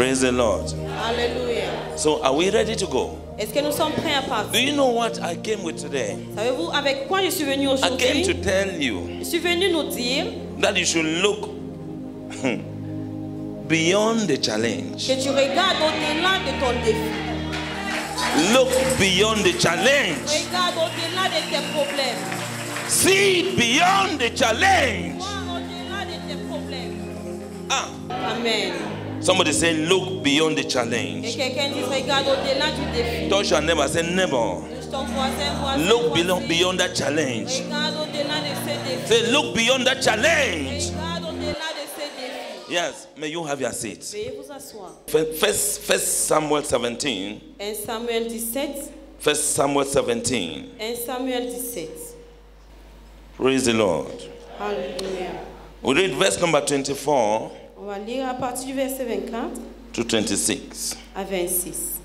Praise the Lord. Alléluia. So, are we ready to go? Est-ce que nous sommes prêts à partir? Do you know what I came with today? Savez-vous avec quoi je suis venu aujourd'hui? I came to tell you Je suis venu nous dire that you should look beyond the challenge. que tu regardes au-delà de ton défi. Look beyond the challenge. Regarde au-delà de tes problèmes. See beyond the challenge. Vois au-delà de tes problèmes. Ah, Amen. Somebody say, look beyond the challenge. quelqu'un dit regarde au-delà du défi. Touch your neighbor, say, neighbor. Touche ton voisin, voisin, Look beyond, beyond that challenge. Regarde au-delà de ces défis. Say, look beyond that challenge. Regarde au-delà de ces défis. Yes, may you have your seat. Veuillez vous asseoir. First, first Samuel 17. 1 Samuel 17. First Samuel 17. 1 Samuel 17. Praise the Lord. Alléluia. We read verse number 24 On va lire à partir du verset 24 to 26. à 26.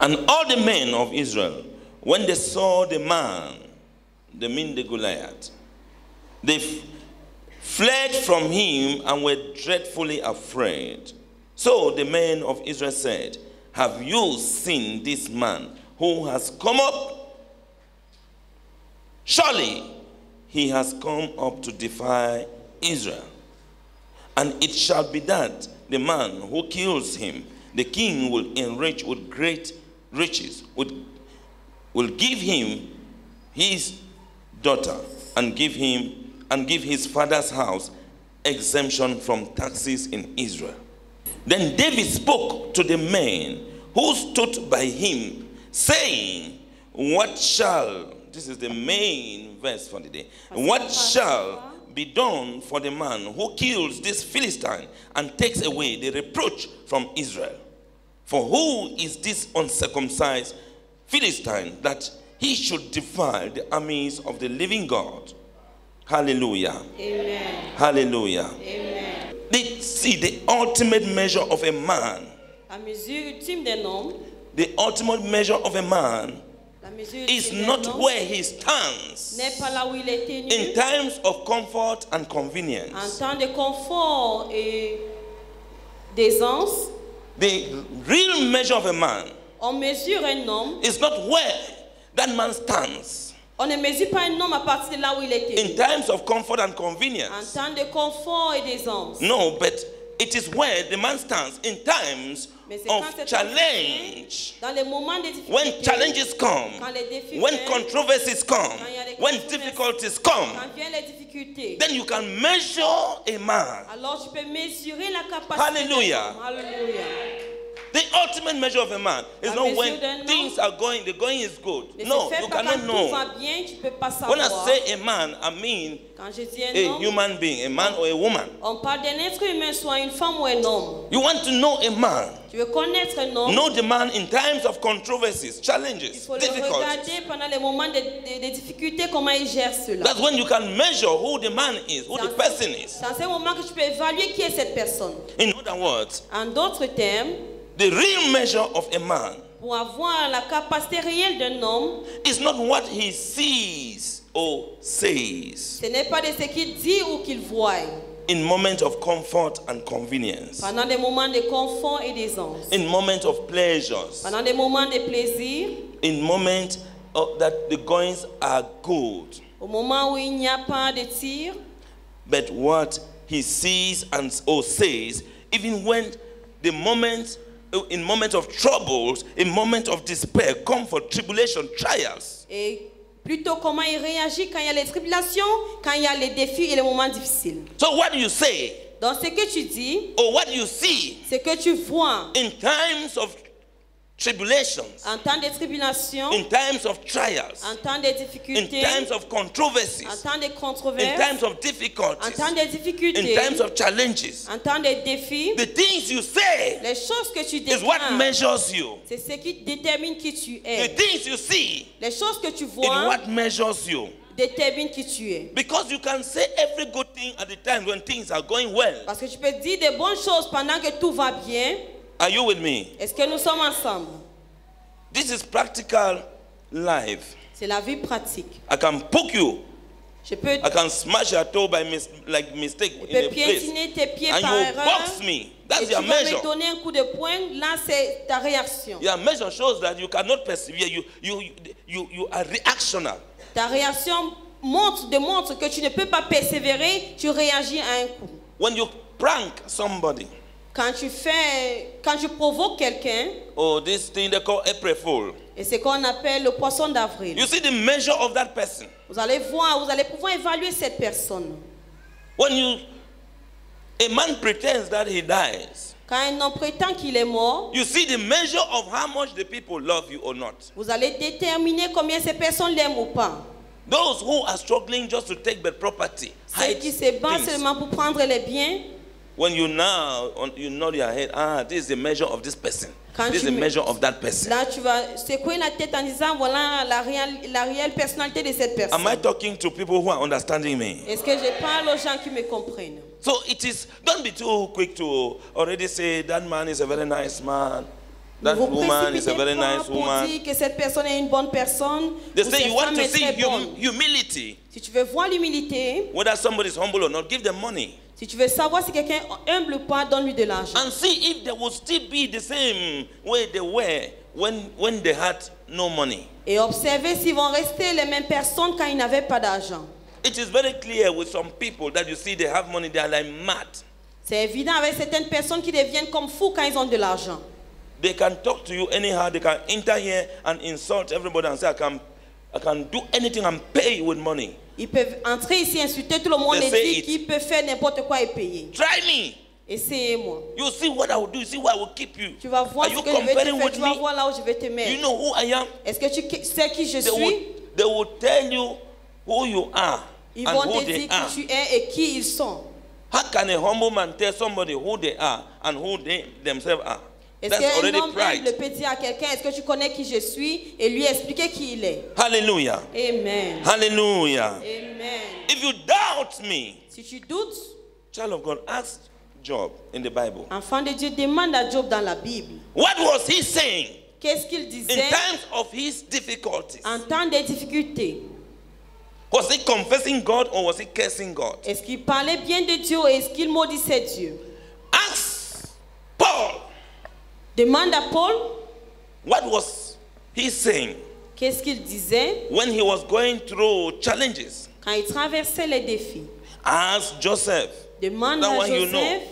And all the men of Israel, when they saw the man, the mean the Goliath, they fled from him and were dreadfully afraid. So the men of Israel said, Have you seen this man who has come up? Surely he has come up to defy Israel. And it shall be that the man who kills him, the king will enrich with great riches, would, will give him his daughter, and give him and give his father's house exemption from taxes in Israel. Then David spoke to the men who stood by him, saying, What shall, this is the main verse for the day, what shall be done for the man who kills this Philistine and takes away the reproach from Israel? For who is this uncircumcised Philistine that he should defile the armies of the living God? Hallelujah. Amen. Hallelujah. Amen. They see the ultimate measure of a man. La mesure ultime d'un homme, The ultimate measure of a man is not where he stands n'est pas là où il est tenu in times of comfort and en convenience. temps de confort et d'aisance. The real measure of a man On mesure un homme, is not where that man stands on ne mesure pas un homme à partir de là où il tenu. in times of comfort and En convenience. temps de confort et d'aisance. No, but It is where the man stands in times of challenge. When challenges come, when controversies come, when difficulties come, then you can measure a man. Hallelujah d'un homme. Alléluia. The ultimate measure of a man is La not when things are going, the going is good. No, you cannot quand tout va know. bien, tu peux pas When I say a man, I mean Quand je dis un a homme, human being, a man or a woman. on parle d'un être humain, soit une femme ou un homme. You want to know a man. Tu veux connaître un homme, Know the man in times of controversies, il challenges, le difficulties. regarder pendant les moments de, de- de difficultés, comment il gère cela. That's when you can measure who the man is, who the person is. C'est ce moment que tu peux évaluer qui est cette personne. In other words, En d'autres termes, the real measure of a man pour avoir la capacité réelle d'un homme, is not what he sees or says ce n'est pas de ce qu'il dit ou qu'il voit. in moments of comfort and convenience, Pendant des moments de confort et d'aisance. in moments of pleasures, Pendant des moments de plaisir, in moments of, that the goings are good. au moment où il n'y a pas de tir, But what he sees and or says, even when the moments, in moments of troubles, in moments of despair, comfort, tribulation, trials, et plutôt comment il réagit quand il y a les tribulations, quand il y a les défis et les moments difficiles? So what do you say? Donc ce que tu dis, or what do you see? ce que tu vois in times of tribulations, en temps de tribulation, in times of trials, en temps de in difficultés, times of en controversies, temps de in controverses, times of en temps de in difficultés, times of challenges. en temps de défis, The things you say les choses que tu is what déclares, measures you. c'est ce qui détermine qui tu The es. things you see Les choses que tu is vois what measures you. déterminent qui tu es. Because you can say every good thing at the time when things are going well. Parce que tu peux dire des bonnes choses pendant que tout va bien. Are you with me? Est-ce que nous sommes ensemble? This is practical life. C'est la vie pratique. I can poke you Je peux, I can smash your toe by mis- like mistake je in peux a place. piétiner tes pieds And par you erreur. box me. Et That's tu your vas measure. me donner un coup de poing. Là, c'est ta réaction. Your measure shows that you cannot persevere. You, you, you, you are reactional. Ta réaction montre, démontre que tu ne peux pas persévérer. Tu réagis à un coup. When you prank somebody, Quand tu fais, quand tu provoques quelqu'un, or this thing they call April Fool, et c'est ce qu'on appelle le poisson d'avril. you see the measure of that person? Vous allez voir, vous allez pouvoir évaluer cette personne. When you, a man pretends that he dies, Quand un homme prétend qu'il est mort, you see the measure of how much the people love you or not. vous allez déterminer combien ces personnes l'aiment ou pas. Those who are struggling just to take the property, Ceux qui se battent seulement pour prendre les biens, When you now you nod your head, ah, this is the measure of this person. Quand this is the me- measure of that person. là tu vas secouer la tête en disant voilà la réelle, la réelle personnalité de cette personne. Am I talking to people who are understanding me? Est-ce que je parle aux gens qui me comprennent? So it is. Don't be too quick to already say that man is a very nice man. That vous woman is a very nice woman. dire que cette personne est une bonne personne. They say you want to see hum- humility, Si tu veux voir l'humilité, whether somebody is humble or not. Give them money si tu veux savoir si quelqu'un est humble ou pas, donne-lui de l'argent. and see if they will still be the same way they were when when they had no money. Et observer s'ils vont rester les mêmes personnes quand ils n'avaient pas d'argent. It is very clear with some people that you see they have money, they are like mad. C'est évident avec certaines personnes qui deviennent comme fous quand ils ont de l'argent. They can talk to you anyhow. They can enter here and insult everybody and say, I can, I can do anything and pay you with money. Ils peuvent entrer ici, insulter tout le monde They et dire qu'ils peuvent faire n'importe quoi et payer. Try me. Essayez-moi. You see what I will do. You see where I will keep you. Tu vas voir Are ce you que je vais te faire. Tu vas voir là où je vais te You mettre. know who I am? Est-ce que tu sais qui je They suis? will, they will tell you who you are Ils and vont who te they dire are. qui tu es et qui ils sont. How can a humble man tell somebody who they are and who they themselves are? Est-ce qu'un homme pride. peut dire à quelqu'un, est-ce que tu connais qui je suis et lui expliquer qui il est? Hallelujah. Amen. Hallelujah. Amen. If you doubt me, Si tu doutes, child of God, ask Job in the Bible. enfant de Dieu, demande à Job dans la Bible. What was he saying Qu'est-ce qu'il in disait times of his difficulties? en temps de difficulté? Was he confessing God or was he cursing God? Est-ce qu'il parlait bien de Dieu ou est-ce qu'il maudissait Dieu? Ask. Demande à Paul What was he saying qu'est-ce qu'il disait when he was going through challenges? quand il traversait les défis. Ask Joseph. Demande That à one you know. Joseph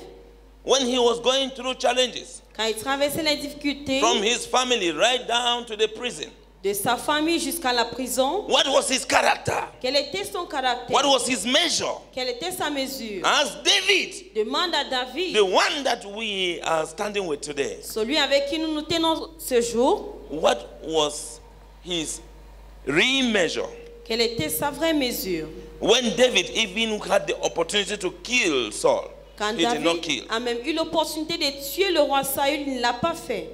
When he was going through challenges quand il traversait les difficultés from his family right down to the prison, de sa famille jusqu'à la prison, what was his character? quel était son caractère? What was his measure? Quelle était sa mesure? Ask David, Demande à David, the one that we are standing with today. celui avec qui nous nous tenons ce jour, What was his real measure? quelle était sa vraie mesure? When David even had the opportunity to kill Saul, Quand he did not David kill. a même eu l'opportunité de tuer le roi Saül, il ne l'a pas fait.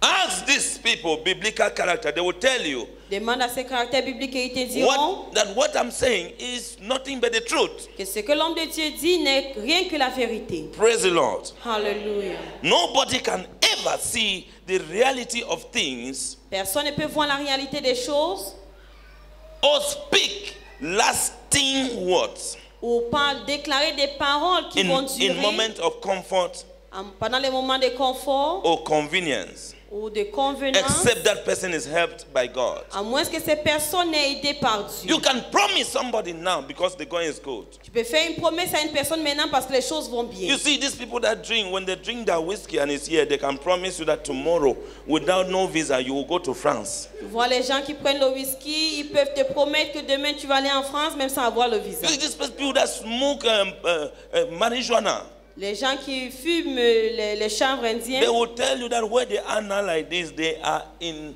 Ask these people biblical character, they will tell you Demande à ces caractères bibliques et ils te diront what, that what I'm saying is nothing but the truth. que ce que l'homme de Dieu dit n'est rien que la vérité. Praise the Lord. Alléluia. Nobody can ever see the reality of things Personne ne peut voir la réalité des choses or speak lasting words ou pas déclarer des paroles qui in, vont in durer moments of comfort en- pendant les moments de confort or convenience, ou de convenance, except that person is helped by God. à moins que ces personnes aient aidé par Dieu. You can promise somebody now because the going is good. Tu peux faire une promesse à une personne maintenant parce que les choses vont bien. You see, these people that drink, when they drink their whiskey and it's here, they can promise you that tomorrow, without no visa, you will go to France. Tu vois les gens qui prennent le whisky, ils peuvent te promettre que demain tu vas aller en France même sans avoir le visa. You see, these people that smoke um, uh, uh, marijuana, Les gens qui fument les, les chanvres indiens, they will tell you that where they are now like this, they are in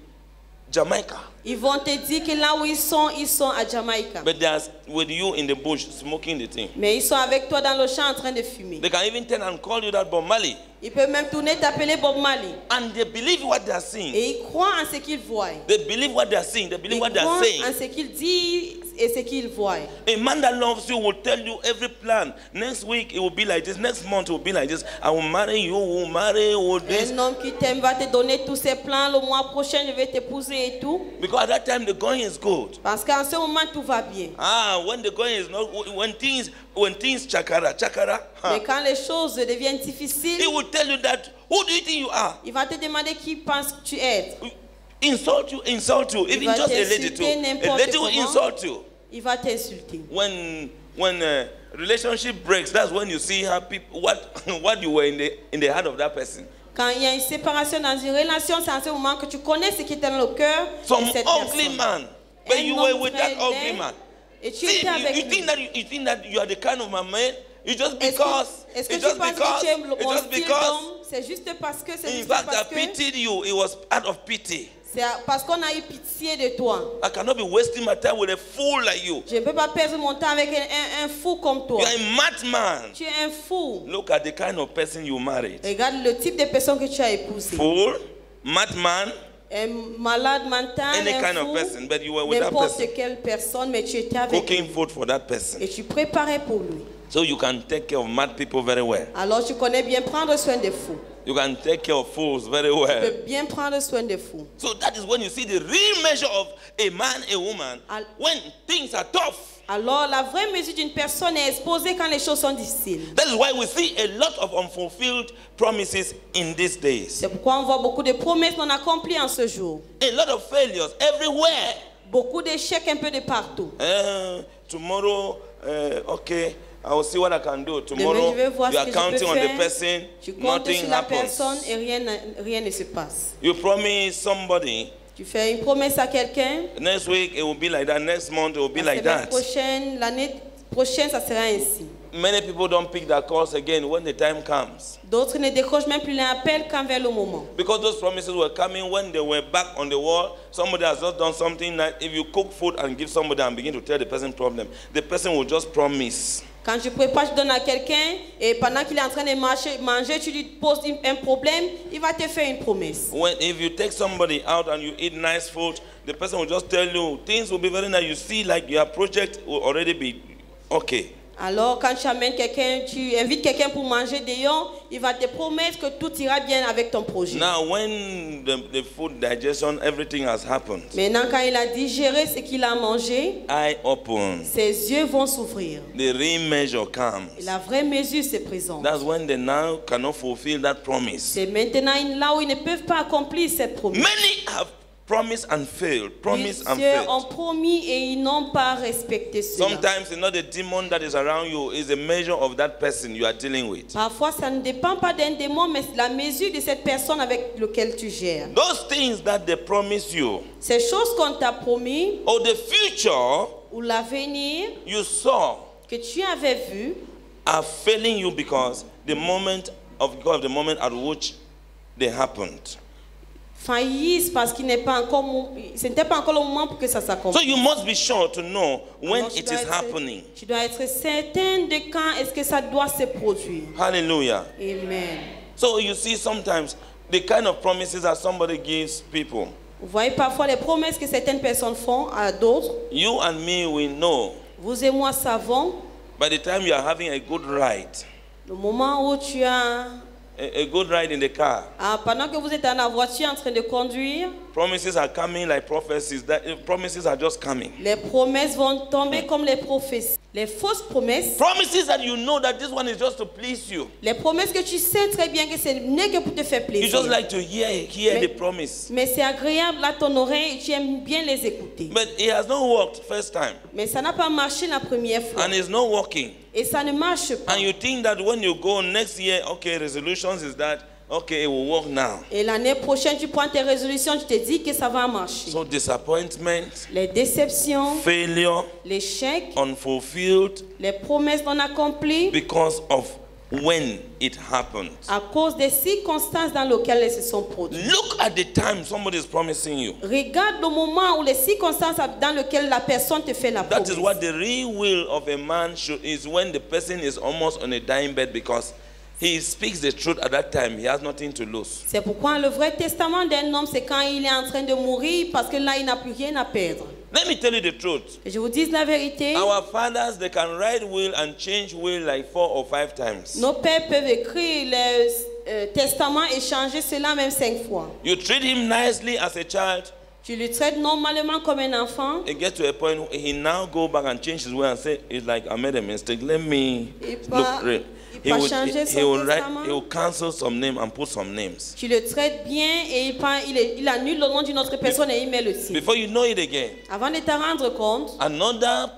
Jamaica. ils vont te dire que là où ils sont, ils sont à Jamaïque. But they are with you in the bush smoking the thing. Mais ils sont avec toi dans le champ en train de fumer. They can even turn and call you that Bob Marley. Ils peuvent même tourner t'appeler Bob Marley. And they believe what they are seeing. Et ils croient en ce qu'ils voient. They believe what they are seeing. They Ils believe what they croient are saying. en ce qu'ils disent, et ce qu'il voit. A man that loves you will tell you every plan. Next week it will be like this. Next month it will be like this. I will marry you. Will marry. Will this. Un homme qui t'aime va te donner tous ses plans. Le mois prochain, je vais t'épouser et tout. Because at that time the going is good. Parce qu'en ce moment, tout va bien. Ah, when the going is not, when things, when things chakara, chakara, huh, Mais quand les choses deviennent he difficiles, will tell you that. Who do you think you are? il va te demander qui pense que tu es. Insult you, insult you. Even just a lady too. A lady will insult you. Il va t'insulter. When when uh, relationship breaks, that's when you see how people what what you were in the in the heart of that person. Quand il y a une séparation dans une relation, c'est en ce moment que tu connais ce qui est dans le cœur Some de cette ugly personne. man, but Un you were with that ugly man. Et tu See, étais you, avec you lui. think that you, you think that you are the kind of a man. You just because. est-ce que it's tu just because. que tu It's mon just because. C'est juste parce que c'est juste fact, I parce que pitied you. It was out of pity. C'est parce qu'on a eu pitié de toi. I cannot be wasting my time with a fool like you. Je ne peux pas perdre mon temps avec un, un- un fou comme toi. You are a madman. Tu es un fou. Look at the kind of person you married. Regarde le type de personne que tu as épousé. Fool, madman, Un malade mental, any un kind of fou, person, but you were with that n'importe person, quelle personne, mais tu étais avec lui. food for that person. Et tu préparais pour lui. So you can take care of mad people very well. Alors tu connais bien prendre soin des fous. You can take care of fools very Tu well. peux bien prendre soin des fous. So that is when you see the real measure of a man, a woman, Al- when things are tough. Alors la vraie mesure d'une personne est exposée quand les choses sont difficiles. That is why we see a lot of unfulfilled promises in these days. C'est pourquoi on voit beaucoup de promesses non accomplies en ce jour. A lot of failures everywhere. Beaucoup d'échecs un peu de partout. Uh, tomorrow, uh, okay, I will see what I can do. Tomorrow, you are counting on the person, nothing happens. rien, rien ne se passe. You promise somebody, Tu fais une promesse à quelqu'un. next week it will be like that, next month it will be like that. prochaine, l'année prochaine, ça sera ainsi. Many people don't pick that calls again when the time comes. D'autres ne décrochent même plus l'appel quand vers le moment. Because those promises were coming when they were back on the wall. Somebody has just done something that if you cook food and give somebody and begin to tell the person problem, the person will just promise. Quand tu prépares, tu donnes à quelqu'un et pendant qu'il est en train de marcher, manger, tu lui poses un problème, il va te faire une promesse. When if you take somebody out and you eat nice food, the person will just tell you things will be very nice. You see, like your project will already be okay. Alors, quand tu amènes quelqu'un, tu invites quelqu'un pour manger dehors, il va te promettre que tout ira bien avec ton projet. Now, when the, the food digestion, everything has happened, Maintenant, quand il a digéré ce qu'il a mangé, eye open, ses yeux vont s'ouvrir. the real measure Et comes. la vraie mesure se présente. That's when they now cannot fulfill that promise. C'est maintenant là où ils ne peuvent pas accomplir cette promesse. Many have promised and failed, promised and Plusieurs ont promis et ils n'ont pas respecté cela. Sometimes it's not the demon that is around you, it's measure of that person you are dealing with. Parfois, ça ne dépend pas d'un démon, mais la mesure de cette personne avec laquelle tu gères. Those things that they promise you, Ces choses qu'on t'a promis, or the future ou l'avenir you saw, que tu avais vu, are failing you because the moment of God, the moment at which they happened. Faillissent parce qu'il n'est pas encore, ce n'était pas encore le moment pour que ça So s'accomplisse. you must be sure to know when Alors, tu it dois is être- happening. Tu dois être certain de quand est-ce que ça doit se produire. Hallelujah. Amen. So you see, sometimes the kind of promises that somebody gives people, Vous voyez parfois les promesses que certaines personnes font à d'autres. you and me, we know. Vous et moi savons, By the time you are having a good ride, le moment où tu as, a, good ride in the car, ah, pendant que vous êtes dans la voiture en train de conduire, promises are coming like prophecies. That uh, promises are just coming. les promesses vont tomber comme les prophéties. Les fausses promesses, Promises that you know that this one is just to please you. les promesses que tu sais très bien que ce n'est que pour te faire You plaisir. just like to hear hear Mais- the promise. Mais c'est agréable à ton oreille et tu aimes bien les écouter. But it has not worked first time, Mais ça n'a pas marché la première fois. and it's not working. Et ça ne marche pas. And you think that when you go next year, okay, resolutions is that okay, it will work now. Et l'année prochaine, tu prends tes résolutions, tu te dis que ça va marcher. So disappointment, Les déceptions, failure, l'échec, unfulfilled les promesses non accomplies because of when it happened. à cause des circonstances dans lesquelles elles se sont produites. Look at the time somebody is promising you. Regarde le moment ou les circonstances dans lesquelles la personne te fait la That is promesse. what the real will of a man should, is when the person is almost on a dying bed because he speaks the truth at that time, he has nothing to lose. C'est pourquoi le vrai testament d'un homme, c'est quand il est en train de mourir, parce que là, il n'a plus rien à perdre. Let me tell you the truth. Et je vous dis la vérité. Our fathers, they can write will and change will like four or five times. Nos pères peuvent écrire le euh, testament et changer cela même cinq fois. You treat him nicely as a child, Tu le traites normalement comme un enfant. it gets to a point where he now go back and change his way and say, it's like I made a mistake. Let me Il look. Va- re-" il will, changer son he will write, testament. he will cancel some name and put some names. Tu le traites bien et il, prend- il, il annule le nom d'une autre personne et il met le sien. Before you know it again, Avant de te rendre compte, another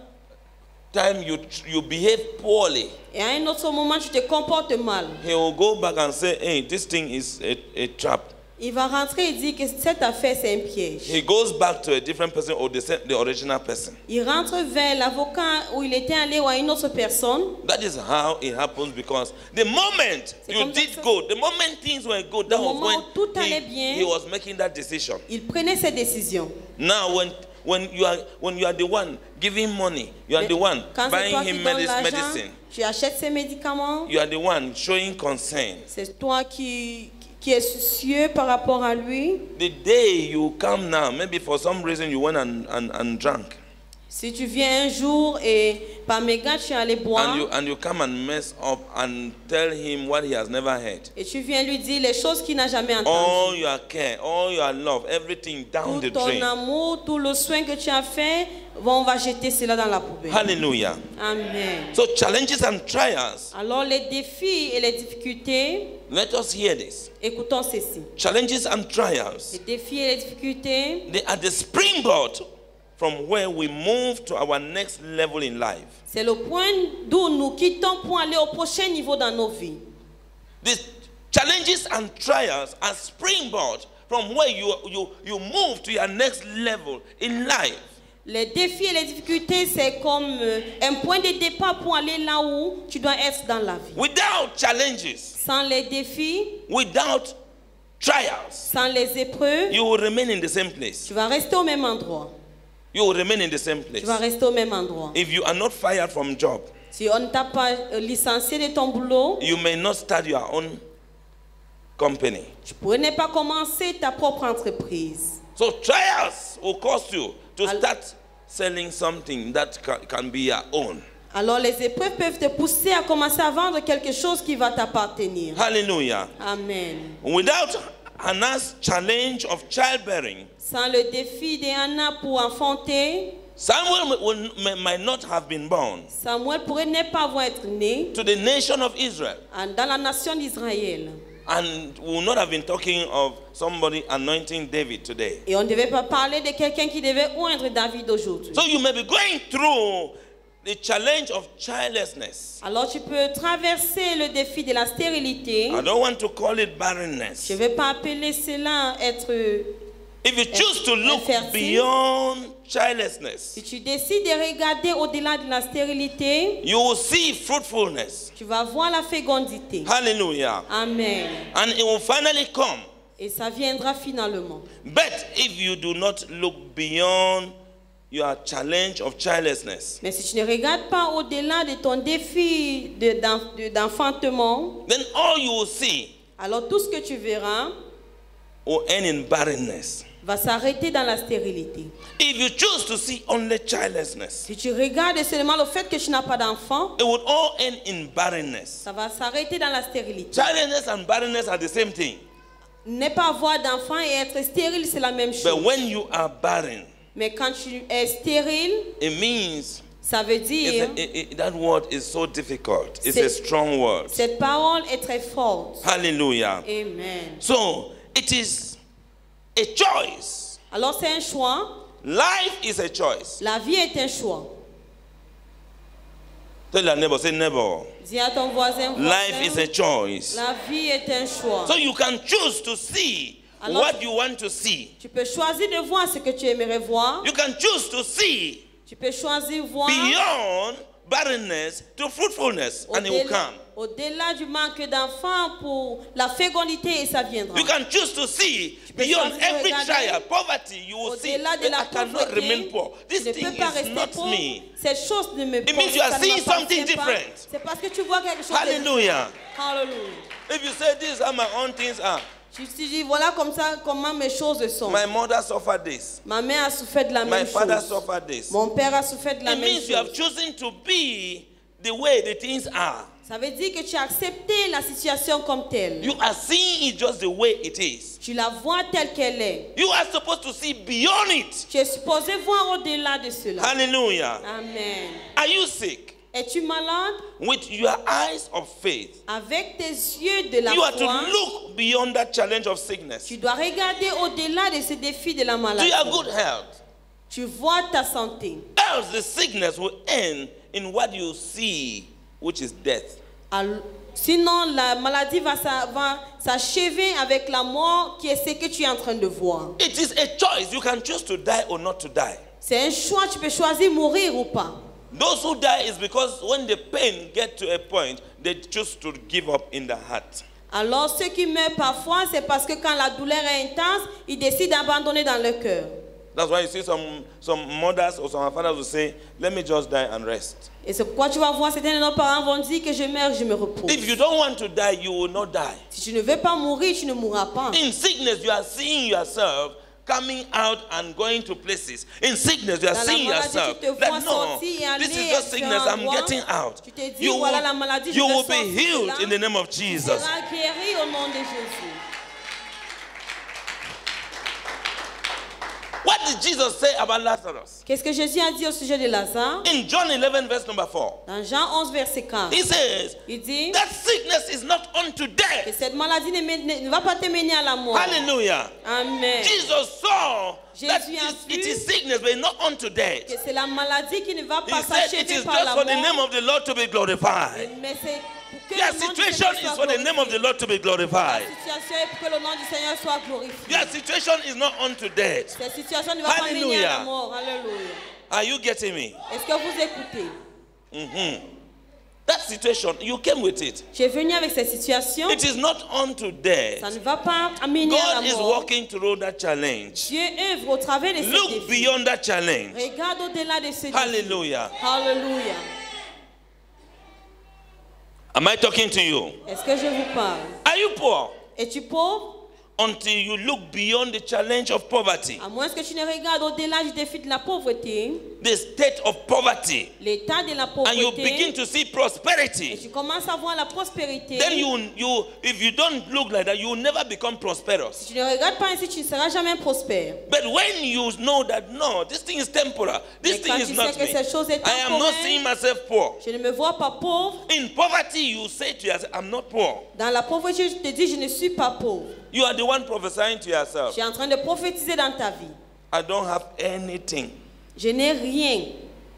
time you you behave poorly. et à un autre moment, tu te comportes mal. He will go back and say, hey, this thing is a, a trap. Il va rentrer et dire que cette affaire, c'est un piège. He goes back to a different person or the, the original person. Il rentre vers l'avocat où il était allé ou à une autre personne. That is how it happens because the moment C'est you did good, the moment things were good, that Le was moment when tout allait he, bien. he was making that decision. Il prenait ses décisions. Now, when when you are when you are the one giving money, you are the one buying him medicine. tu achètes ses médicaments. You are the one showing concern. C'est toi qui, qui es soucieux par rapport à lui. The day you come now, maybe for some reason you went and, and, and drank, Si tu viens un jour et par méga tu es allé boire and you and you come and mess up and tell him what he has never heard. et tu viens lui dire les choses qu'il n'a jamais All entendues. your care, all your love, everything down Tout the ton drain. amour, tout le soin que tu as fait, on va jeter cela dans la poubelle. Hallelujah. Amen. So challenges and trials. Alors les défis et les difficultés, Let us hear this. écoutons ceci. Challenges and Les trials. défis et les difficultés, They are the springboard from where we move to our next level in life. c'est le point d'où nous quittons pour aller au prochain niveau dans nos vies. These challenges and trials are springboard from where you, you, you move to your next level in life. Les défis et les difficultés, c'est comme euh, un point de départ pour aller là où tu dois être dans la vie. Without challenges, Sans les défis, without trials, sans les épreuves, you will remain in the same place. tu vas rester au même endroit. You will remain in the same Tu place. vas rester au même endroit. If you are not fired from job, Si on ne t'a pas euh, licencié de ton boulot, you may not start your own company. tu pourrais ne pas commencer ta propre entreprise. So trials will cause you to start selling something that can be your own. Alors les épreuves peuvent te pousser à commencer à vendre quelque chose qui va t'appartenir. Hallelujah. Amen. Without Hannah's challenge of childbearing, Sans le défi d'Anna pour enfanter, Samuel will- may- might not have been born Samuel pourrait ne pas avoir été né to the nation of Israel dans la nation d'Israël. and we would not have been talking of somebody anointing David today. Et on ne devait pas parler de quelqu'un qui devait oindre David aujourd'hui. So you may be going through the challenge of childlessness. Alors tu peux traverser le défi de la stérilité. I don't want to call it Je ne vais pas appeler cela être... If you choose to look beyond childlessness, Si tu décides de regarder au-delà de la stérilité, you will see fruitfulness. tu vas voir la fécondité. Hallelujah. Amen. And it will finally come. Et ça viendra finalement. But if you do not look beyond your challenge of childlessness, Mais si tu ne regardes pas au-delà de ton défi de- d'en- de- d'enfantement, then all you will see alors tout ce que tu verras will end in barrenness. va s'arrêter dans la stérilité. If you choose to see only childlessness, Si tu regardes seulement le fait que tu n'as pas d'enfant, it would all end in barrenness. ça va s'arrêter dans la stérilité. Childlessness and barrenness are the same thing. Ne pas avoir d'enfant et être stérile, c'est la même But chose. when you are barren, Mais quand tu es stérile, it means ça veut dire, it- it- that word is so difficult. It's a strong word. cette parole est très forte. Hallelujah. Amen. So it is a choice. Alors c'est un choix. Life is a choice. La vie est un choix. Tell your neighbor, say neighbor. Dis à ton voisin, Life is a voisin, choice. la vie est un choix. So you can choose to see Alors- what you want to see. Tu peux choisir de voir ce que tu aimerais voir. You can choose to see Tu peux choisir voir beyond barrenness to fruitfulness, and it will Au-delà come. au-delà du manque d'enfants pour la fécondité et ça viendra. You can choose to see beyond every trial, poverty. You will see that la I cannot remain poor. This thing is rester not pauvre. me. Cette chose ne me It means you are seeing something different. C'est parce que tu vois quelque chose Hallelujah. Hallelujah. If you say this is how my own things are, Je suis dit, voilà comme ça comment mes choses sont. my mother suffered this, Ma mère a souffert de la my même father chose. suffered this. Mon père a souffert de la It même means you have chose. chosen to be the way the things are. Ça veut dire que tu as accepté la situation comme telle. You are seeing it just the way it is. Tu la vois telle qu'elle est. You are supposed to see beyond it. Tu es supposé voir au-delà de cela. Hallelujah. Amen. Are you sick? Es-tu malade? With your eyes of faith, Avec tes yeux de la you are to foi, look beyond that challenge of sickness. tu dois regarder au-delà de ce défi de la To maladie. your good health. Tu vois ta santé. Else the sickness will end in what you see, which is death. Al- Sinon, la maladie va va s'achever avec la mort qui est ce que tu es en train de voir. It is a choice. You can choose to die or not to die. C'est un choix, tu peux choisir mourir ou pas. Those who die is because when the pain get to a point, they choose to give up in the heart. Alors, ceux qui meurent parfois, c'est parce que quand la douleur est intense, ils décident d'abandonner dans le cœur. That's why you see some, some mothers or some fathers will say, Let me just die and rest. Et c'est pourquoi tu vas voir certains de nos parents vont dire que je meurs, je me repose. If you don't want to die, you will not die. Si tu ne veux pas mourir, tu ne mourras pas. In sickness, you are seeing yourself coming out and going to places. In sickness, you are Dans la seeing maladie, yourself tu te vois that no, sortir et aller this is à just sickness. différents I'm endroits. getting out. Tu te dis, You voilà will, la maladie, je you vais will be sortir de healed là. in the name of Tu Jesus. What did Jesus say about Lazarus? Qu'est-ce que Jésus a dit au sujet de Lazare? In John 11, verse number 4, Dans Jean 11, verset 4, he says, il dit That sickness is not unto que death. cette maladie ne, mène- ne va pas te mener à la mort. Hallelujah. Amen. Jesus saw that Jésus a it- it vu is sickness, but not unto death. Que c'est la maladie qui ne va He pas said it s'achever is par just la for the name mort. of the Lord to be glorified. Mais c'est Their situation is for the name of the Lord to be glorified. Their situation is not unto death. Hallelujah. Are you getting me? Mm-hmm. That situation, you came with it. It is not unto death. God is walking through that challenge. Look beyond that challenge. Hallelujah. Hallelujah. Alléluia. Am I talking to you? Est-ce que je vous parle? Are you poor? Es-tu pauvre? Until you look beyond the challenge of poverty, À moins que tu ne regardes au-delà du défi de la pauvreté, the state of poverty, l'état de la and you begin pauvreté, to see et prosperity. tu commences à voir la prospérité. Then you, you, if you don't look like that, you will never become prosperous. Si tu ne regardes pas ainsi, tu ne seras jamais prospère. But when you know that no, this thing is temporal, this Mais thing quand is tu not sais que me, I am not seeing myself poor. Je ne me vois pas pauvre. In poverty, you say to yourself, I'm not poor. Dans la pauvreté, je te dis, je ne suis pas pauvre. You are the one prophesying to yourself. Je suis en train de prophétiser dans ta vie. I don't have anything. Je n'ai rien.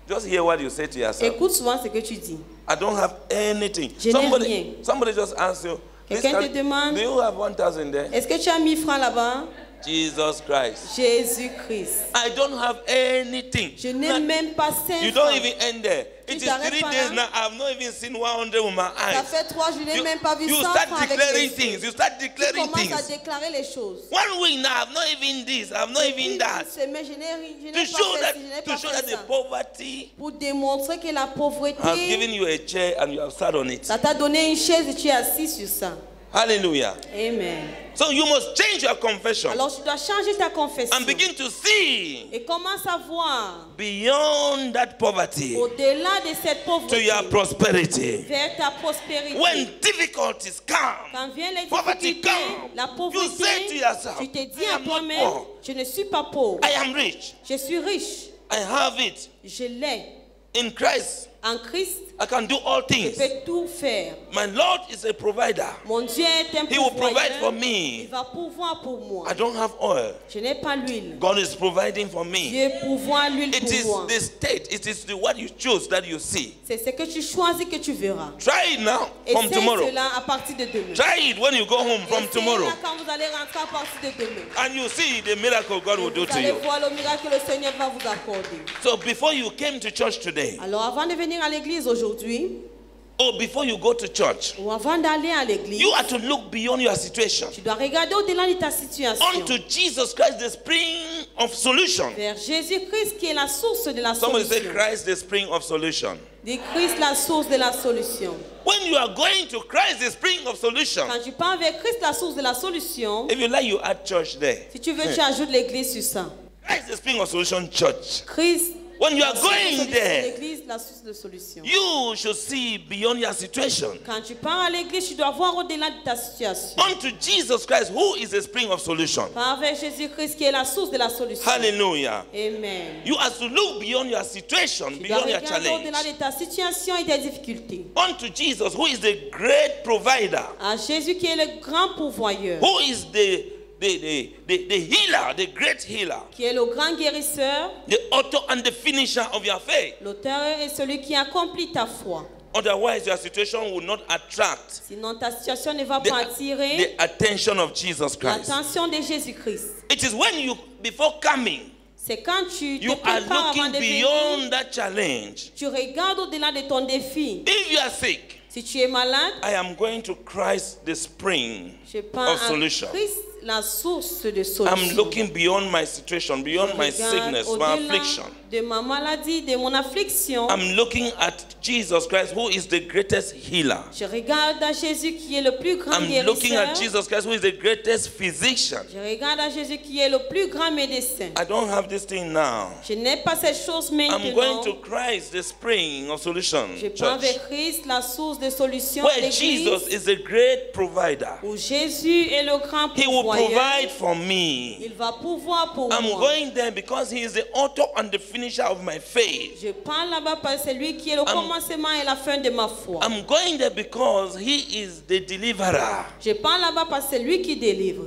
Just hear what you say to yourself. Écoute souvent ce que tu dis. I don't have anything. Je n'ai somebody, rien. somebody just asks you, "This Quelqu'un te demande- do you have 1,000 there? Est-ce que tu as 1000 francs là-bas? Jesus Christ. Jésus-Christ. I don't have anything. Je n'ai Not- même pas 5 you don't francs. even end there. Tu It is three pas days now. I have not even seen 100 with my Ça eyes. fait trois, je n'ai même pas vu you 100 start avec declaring les things. You start Tu declaring commences à things. déclarer les choses. One week now, I've not even this. I've not even that. Mais je n'ai rien- je n'ai To pas show fait that, ci, je n'ai to pas show fait that ça. the poverty Pour démontrer que la pauvreté, has given you a chair and you have sat on it. ça t'a donné une chaise et tu es assis sur ça. Hallelujah. Amen. So you must change your confession Alors tu dois changer ta confession. and begin to see Et commence à voir beyond that poverty au-delà de cette to pauvreté your prosperity. vers ta prospérité. When difficulties come, Quand les Poverty difficultés, come. la You pauvreté, say to yourself, tu te dis I à toi-même, je ne suis pas pauvre, I am rich. je suis riche, I have it. je l'ai. In Christ, En Christ, I can do all things. je peux tout faire. My Lord is a provider. Mon Dieu est un He will provide for Il me. va pourvoir pour moi. I don't have oil. Je n'ai pas l'huile. God is providing for me. Dieu pourvoit l'huile It pour is moi. the state, it is the what you choose that you see. C'est ce que tu choisis que tu verras. Try it now from tomorrow. cela à partir de demain. Try it when you go home from tomorrow. quand vous allez rentrer à partir de demain. And you see the miracle God will do Vous to allez you. voir le miracle que le Seigneur va vous accorder. So before you came to church today, Alors avant de venir venir à l'église aujourd'hui, or before you go to church, ou avant d'aller à l'église, you have to look beyond your situation tu dois regarder au-delà de ta situation. unto Jesus Christ, the spring of solution. Vers Jésus-Christ qui est la source de la Somebody say, solution. Christ, the spring of solution. De Christ la source de la solution. When you are going to Christ, the spring of solution, Quand tu pars vers Christ la source de la solution, if you like, you add church there. si tu veux, tu ajoutes l'église sur ça. Christ, the spring of solution, church. Christ, When you are going there, you should see beyond your situation Quand tu pars à l'église, tu dois voir au-delà de ta situation. unto Jesus Christ, who is the spring of solution. Pars vers Jésus-Christ qui est la source de la solution. Hallelujah. Amen. You have to look beyond your situation, Tu dois beyond your regarder au-delà challenge, de ta situation et des difficultés. unto Jesus, who is the great provider, À Jésus qui est le grand pourvoyeur, who is the, the, the, the, healer, the great healer, qui est le grand guérisseur, the author and the finisher of your faith. l'auteur et celui qui accomplit ta foi. Otherwise, your situation will not attract Sinon, ta situation ne va pas the, attirer the attention of Jesus Christ. l'attention de Jésus-Christ. It is when you, before coming, C'est quand tu te you are prépares avant looking de venir, beyond that challenge. tu regardes au-delà de ton défi. If you are sick, Si tu es malade, I am going to Christ, the spring je pars of solution. Christ, la source de I'm solution. looking beyond my situation, beyond my sickness, my affliction. De ma maladie, de mon affliction. I'm looking at Jesus Christ, who is the greatest healer. Je regarde à Jésus qui est le plus grand I'm looking guérisseur. at Jesus Christ, who is the greatest physician. Je regarde à Jésus qui est le plus grand médecin. I don't have this thing now. Je n'ai pas cette chose I'm maintenant. going to Christ, the spring of solution. Je prends vers Christ la source de solution Where Jesus is the great provider. où Jésus est le grand He will pourvoyeur. provide for me. Il va pouvoir pour I'm moi. going there because He is the author and the finisher of my faith. Je prends là-bas parce que c'est lui qui est le commencement et la fin de ma foi. I'm going there because He is the deliverer. Je prends là-bas parce que c'est lui qui délivre.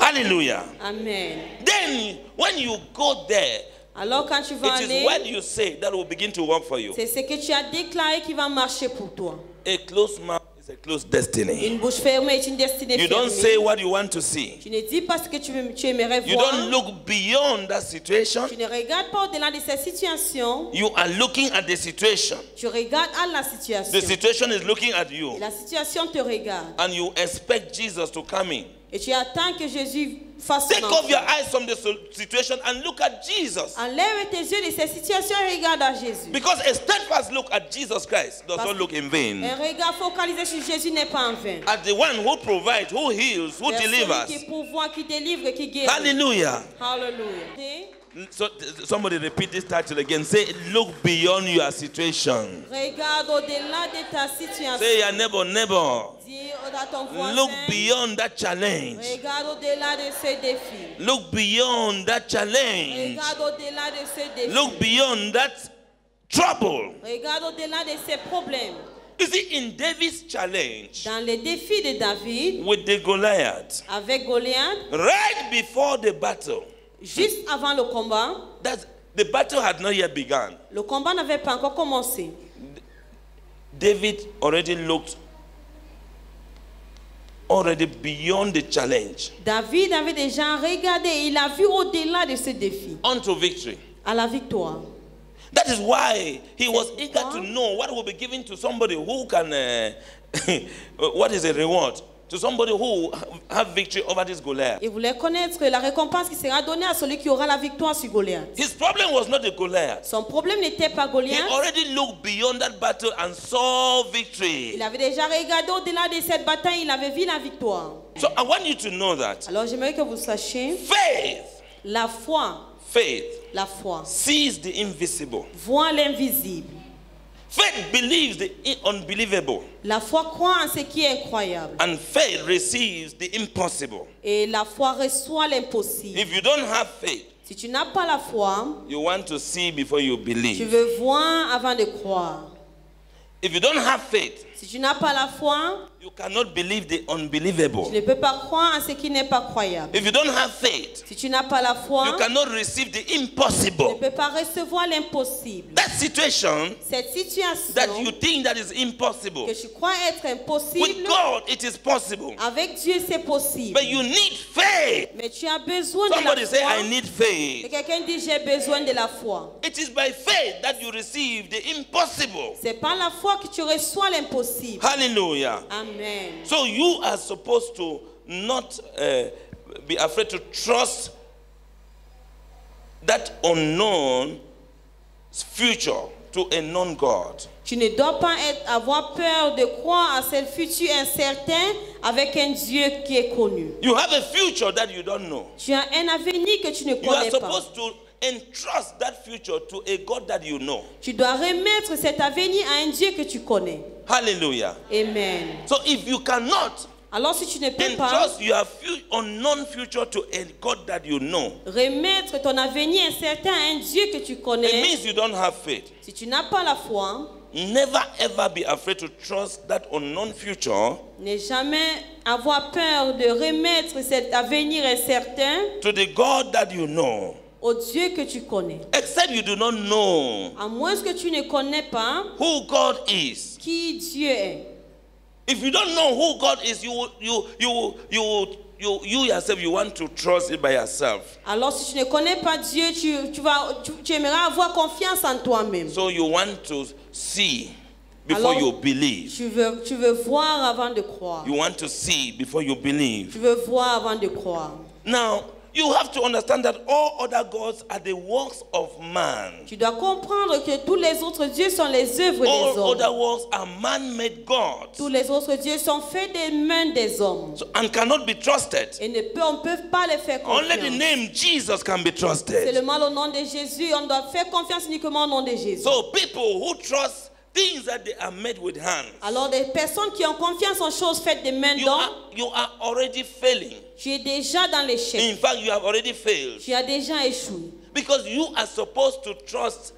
Hallelujah. Amen. Then, when you go there, Alors quand tu vas it is aller, what you say that will begin to work for you. c'est ce que tu as déclaré qui va marcher pour toi. A closed mouth is a closed destiny. Une bouche fermée est une destinée You don't say what you want to see. Tu ne dis pas ce que tu, veux- tu aimerais You voir. don't look beyond that situation. Tu ne regardes pas au-delà de cette situation. You are looking at the situation. Tu regardes à la The situation. situation is looking at Et you. la situation te regarde. And you expect Jesus to come in. Et tu attends que Jésus fasse Take off your eyes from the situation and look at Jesus. Enlève tes yeux de cette situation et regarde à Jésus. Because a steadfast look at Jesus Christ does not look in vain. Un regard focalisé sur Jésus n'est pas en vain. At the one who provides, who heals, who Vers delivers. qui pourvoit, qui délivre, qui guérit. Hallelujah. Hallelujah. So somebody repeat this title again. Say, look beyond your situation. Regarde au-delà de ta situation. Say your neighbor, neighbor. Dis à ton voisin. Look beyond that challenge. Regarde au-delà de ce défi. Look beyond that challenge. Regarde au-delà de ce défi. Look beyond that trouble. Regarde au-delà de ces problèmes. You see, in David's challenge Dans de David with the Goliath, avec Goliath, right before the battle, juste avant le combat, that the battle had not yet begun. le combat n'avait pas encore commencé. David already looked already beyond the challenge David avait déjà regardé, il a vu au-delà de ce défi, unto victory. à la victoire. That is why he was eager to know what will be given to somebody who can, uh, what is a reward to somebody who have victory over this Goliath. Il voulait connaître la récompense qui sera donnée à celui qui aura la victoire sur Goliath. His problem was not the Goliath. Son problème n'était pas He Goliath. already looked beyond that battle and saw victory. Il avait déjà regardé au-delà de cette bataille, il avait vu la victoire. So I want you to know that Alors j'aimerais que vous sachiez, faith, la foi, faith la foi, sees the invisible. voit l'invisible. Faith believes the unbelievable. La foi croit en ce qui est incroyable. And faith receives the impossible. Et la foi reçoit l'impossible. If you don't have faith, Si tu n'as pas la foi, you want to see before you tu believe. veux voir avant de croire. If you don't have faith, Si tu n'as pas la foi, you cannot believe the tu unbelievable. ne peux pas croire à ce qui n'est pas croyable. If you don't have faith, Si tu n'as pas la foi, you cannot receive the tu ne impossible. peux pas recevoir l'impossible. That situation Cette situation that you think that is impossible, que tu crois être with impossible, God it is possible. avec Dieu c'est possible. But you need faith. Mais tu as besoin de Somebody la say, foi. I need Et faith. quelqu'un dit j'ai besoin de la foi. It is by faith that you receive the impossible. C'est par la foi que tu reçois l'impossible. Hallelujah. Amen. So you are supposed to not uh, be afraid to trust that unknown future to a known God. Tu ne dois pas être- avoir peur de croire à ce futur incertain avec un Dieu qui est connu. You have a future that you don't know. Tu as un avenir que tu ne You are connais pas. supposed that future to a God that you know. Tu dois remettre cet avenir à un Dieu que tu connais. Hallelujah. Amen. So if you cannot Alors si tu ne peux pas entrust your fu- unknown future to a God that you know, remettre ton avenir incertain à un Dieu que tu it connais, means you don't have faith. si tu n'as pas la foi, Never ever be afraid to trust that unknown future ne jamais avoir peur de remettre cet avenir incertain to the God that you know. Au Dieu que tu connais. Except you do not know À moins que tu ne connais pas who God is. qui Dieu est. If you don't know who God is, you you you you you you yourself you want to trust it by yourself. Alors si tu ne connais pas Dieu, tu, tu vas, tu, tu aimeras avoir confiance en toi-même. So you want to see before Alors- you believe. Tu veux, tu veux voir avant de croire. You want to see before you believe. Tu veux voir avant de croire. Now, you have to understand that all other gods are the works of man. Tu dois comprendre que tous les autres dieux sont les œuvres des All other hommes. works are man-made gods Tous les autres dieux sont faits des mains des hommes. so- and cannot be trusted. Et ne peut, on peut pas les faire Only the confiance. name Jesus can be C'est trusted. le mal au nom de Jésus. On doit faire confiance uniquement au nom de Jésus. So people who trust things that they are made with hands, Alors des personnes qui ont confiance en choses faites des mains d'hommes, you are already failing. Tu es déjà dans l'échec. In fact, you have already failed Tu as déjà échoué. because you are supposed to trust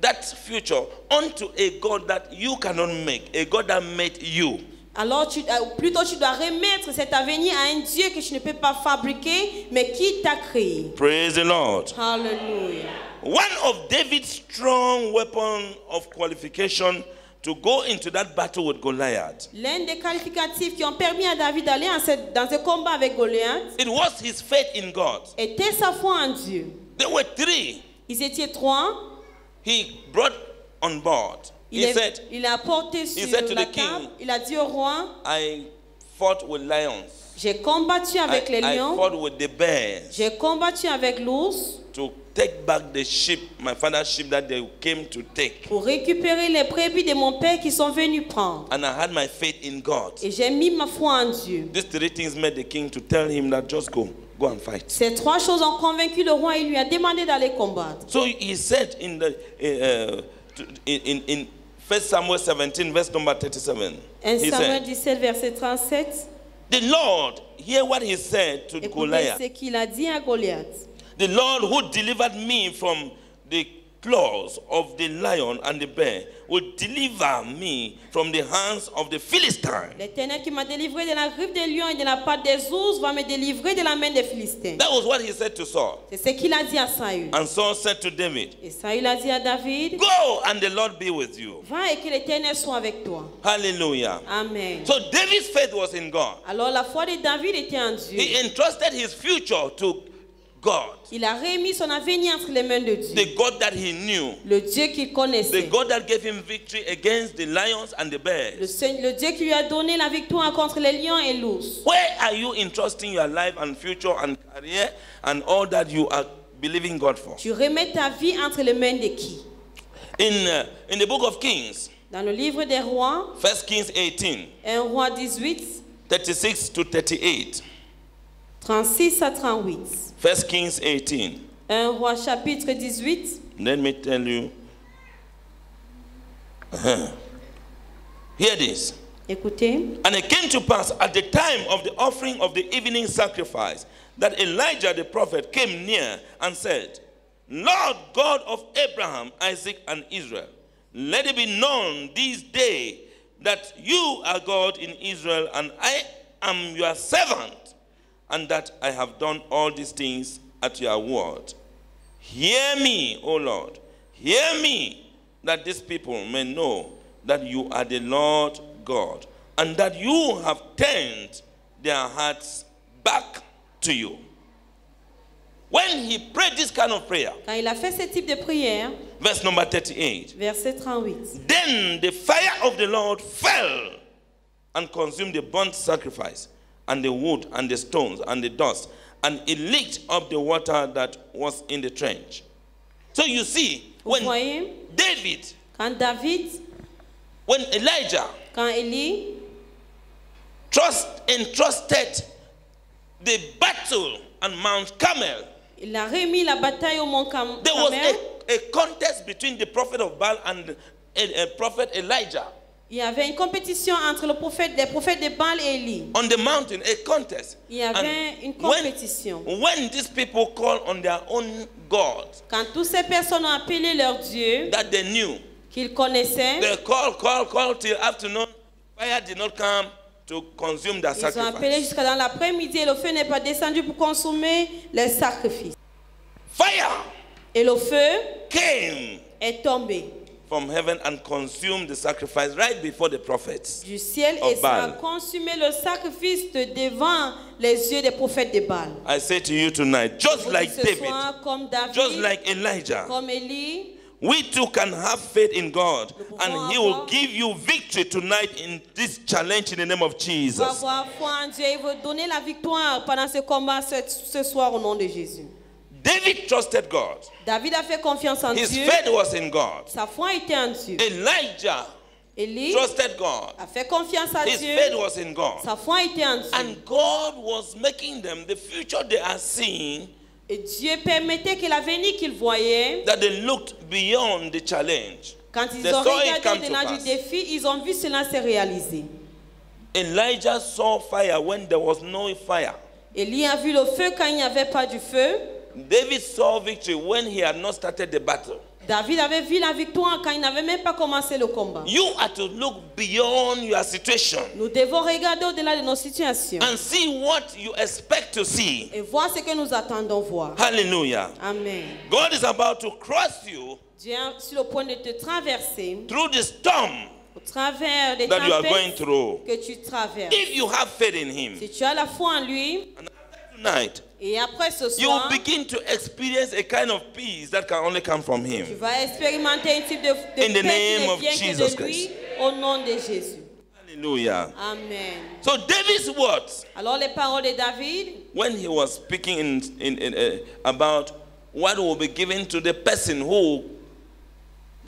that future unto a God that you cannot make, a God that made you. Alors, tu, euh, plutôt, tu dois remettre cet avenir à un Dieu que tu ne peux pas fabriquer, mais qui t'a créé. Praise the Lord. Alléluia. One of David's strong weapon of qualification to go into that battle with Goliath, L'un des qualificatifs qui ont permis à David d'aller dans ce combat avec Goliath it was his faith in God. était sa foi en Dieu. There were three Ils étaient trois. he brought on board. Il, He est- said, il a apporté sur la king, table. Il a dit au roi, I fought with lions. j'ai combattu I, avec les I lions, fought with the bears j'ai combattu avec l'ours to take back the sheep, my father's sheep that they came to take. pour récupérer les brebis de mon père qui sont venus prendre. And I had my faith in God. Et j'ai mis ma foi en Dieu. These three things made the king to tell him that just go, go and fight. Ces trois choses ont convaincu le roi et lui a demandé d'aller combattre. So he said in the uh, in in 1 Samuel 17 verse number 37. 1 He Samuel said, 17, verset 37. "The Lord, hear what he said to Écoutez Goliath. ce qu'il a dit à Goliath. The Lord who delivered me from the claws of the lion and the bear will deliver me from the hands of the Philistine." L'Éternel qui m'a délivré de la griffe des lions et de la patte des ours va me délivrer de la main des Philistins. That was what he said to Saul. C'est ce qu'il a dit à Saül. And Saul said to David, Et Saül a dit à David, "Go and the Lord be with you." va et que l'Éternel soit avec toi. Hallelujah. Amen. So David's faith was in God. Alors la foi de David était en Dieu. He entrusted his future to God, Il a remis son avenir entre les mains de Dieu. the God that he knew, Le Dieu qu'il the connaissait. God that gave him victory against the lions and the Le, bears. Seigneur- le Dieu qui lui a donné la victoire contre les lions et l'ours. Where are you entrusting your life and future and career and all that you are believing God for? Tu remets ta vie entre les mains de qui? In, uh, in the book of Kings, Dans le livre des rois, 1 Kings 18, 1 roi 18, 36 to 38. 36 à 38. 1 Kings 18. 1 roi chapitre 18. Let me tell you. Uh-huh. Hear this. Écoutez. And it came to pass at the time of the offering of the evening sacrifice that Elijah the prophet came near and said, Lord God of Abraham, Isaac, and Israel, let it be known this day that you are God in Israel, and I am your servant, and that I have done all these things at your word. Hear me, O Lord, hear me, that these people may know that you are the Lord God, and that you have turned their hearts back to you. When he prayed this kind of prayer, Quand il a fait ce type de prière, verse number 38, verset 38, then the fire of the Lord fell and consumed the burnt sacrifice, and the wood, and the stones, and the dust, and it licked up the water that was in the trench. So you see, when David, quand David, when Elijah quand Élie trust, entrusted the battle on Mount Carmel, il a remis la bataille au mont there was a, a contest between the prophet of Baal and a, a prophet Elijah il y avait une compétition entre le prophète, les prophètes de Baal et Élie. on the mountain, a contest. Il y avait And une when, compétition. when these people call on their own gods Quand toutes ces personnes ont appelé leur Dieu, that they knew, qu'ils connaissaient, they call, call, call till afternoon. Fire did not come to consume their ils ont appelé jusqu'à dans l'après-midi et le feu n'est pas descendu pour consommer les sacrifices. Fire Et le feu came est tombé from heaven and consumed the sacrifice right before the prophets. du ciel et ça a Baal. consumé le sacrifice de devant les yeux des prophètes de Baal. I say to you tonight, just Vous like David, soir, comme just David, like Elijah, comme Élie, we too can have faith in God and He will avoir- give you victory tonight in this challenge in the name of Jesus. avoir foi en Dieu, il veut donner la victoire pendant ce combat ce soir au nom de Jésus. David trusted God. David a fait confiance en His Dieu. faith was in God. Sa foi était en Dieu. Elijah Élie trusted God. a fait confiance à His Dieu. faith was in God. Sa foi était en Dieu. And God was making them the future they are seeing Et Dieu permettait que l'avenir qu'ils voyaient, that they looked beyond the challenge. quand ils They ont regardé au-delà du défi, ils ont vu cela se réaliser. Elijah saw fire when there was no fire. Élie a vu le feu quand il n'y avait pas du feu. David saw victory when he had not started the battle. David avait vu la victoire quand il n'avait même pas commencé le combat. You are to look beyond your situation Nous devons regarder au-delà de nos situations and see what you expect to see. et voir ce que nous attendons voir. Hallelujah. Amen. God is about to cross you Dieu est sur le point de te traverser through the storm au travers des that you are going tempêtes through. que tu traverses. If you have faith in Him, Si tu as la foi en lui, and after tonight, et après ce you will soir, begin to experience a kind of peace that can only come from tu Him. vas expérimenter un type de, de In the paix name of Jesus de lui Christ. au nom de Jésus. Hallelujah. Amen. So David's words Alors les paroles de David, when he was speaking in, in, in, uh, about what will be given to the person who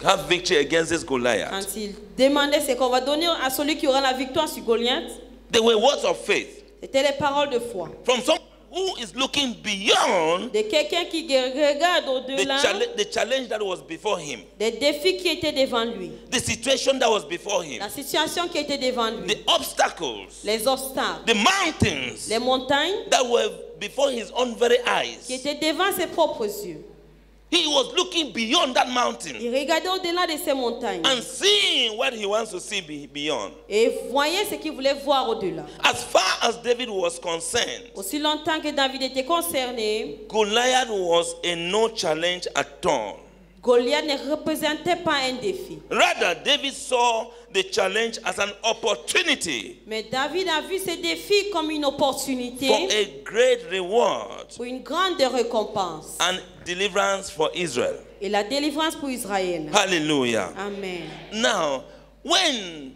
have victory against this Goliath, quand il demandait ce qu'on va donner à celui qui aura la victoire sur Goliath, they were words of faith c'était les paroles de foi. from someone who is looking beyond De quelqu'un qui regarde au-delà the challenge that was before him, des défis qui étaient devant lui, the situation that was before him, la situation qui était devant lui, the obstacles, les obstacles, the mountains. Les montagnes. That were before his own very qui eyes. étaient devant ses propres yeux. He was looking beyond that mountain Il regardait au-delà de ces montagnes and seeing what he wants to see be- beyond. et voyait ce qu'il voulait voir au-delà. As far as David was concerned, Aussi longtemps que David était concerné, Goliath was a no challenge at all. Goliath ne représentait pas un défi. Rather, David saw the challenge as an opportunity Mais David a vu ce défi comme une opportunité for a great reward pour une grande récompense and deliverance for Israel. et la délivrance pour Israël. Hallelujah. Amen. Now, when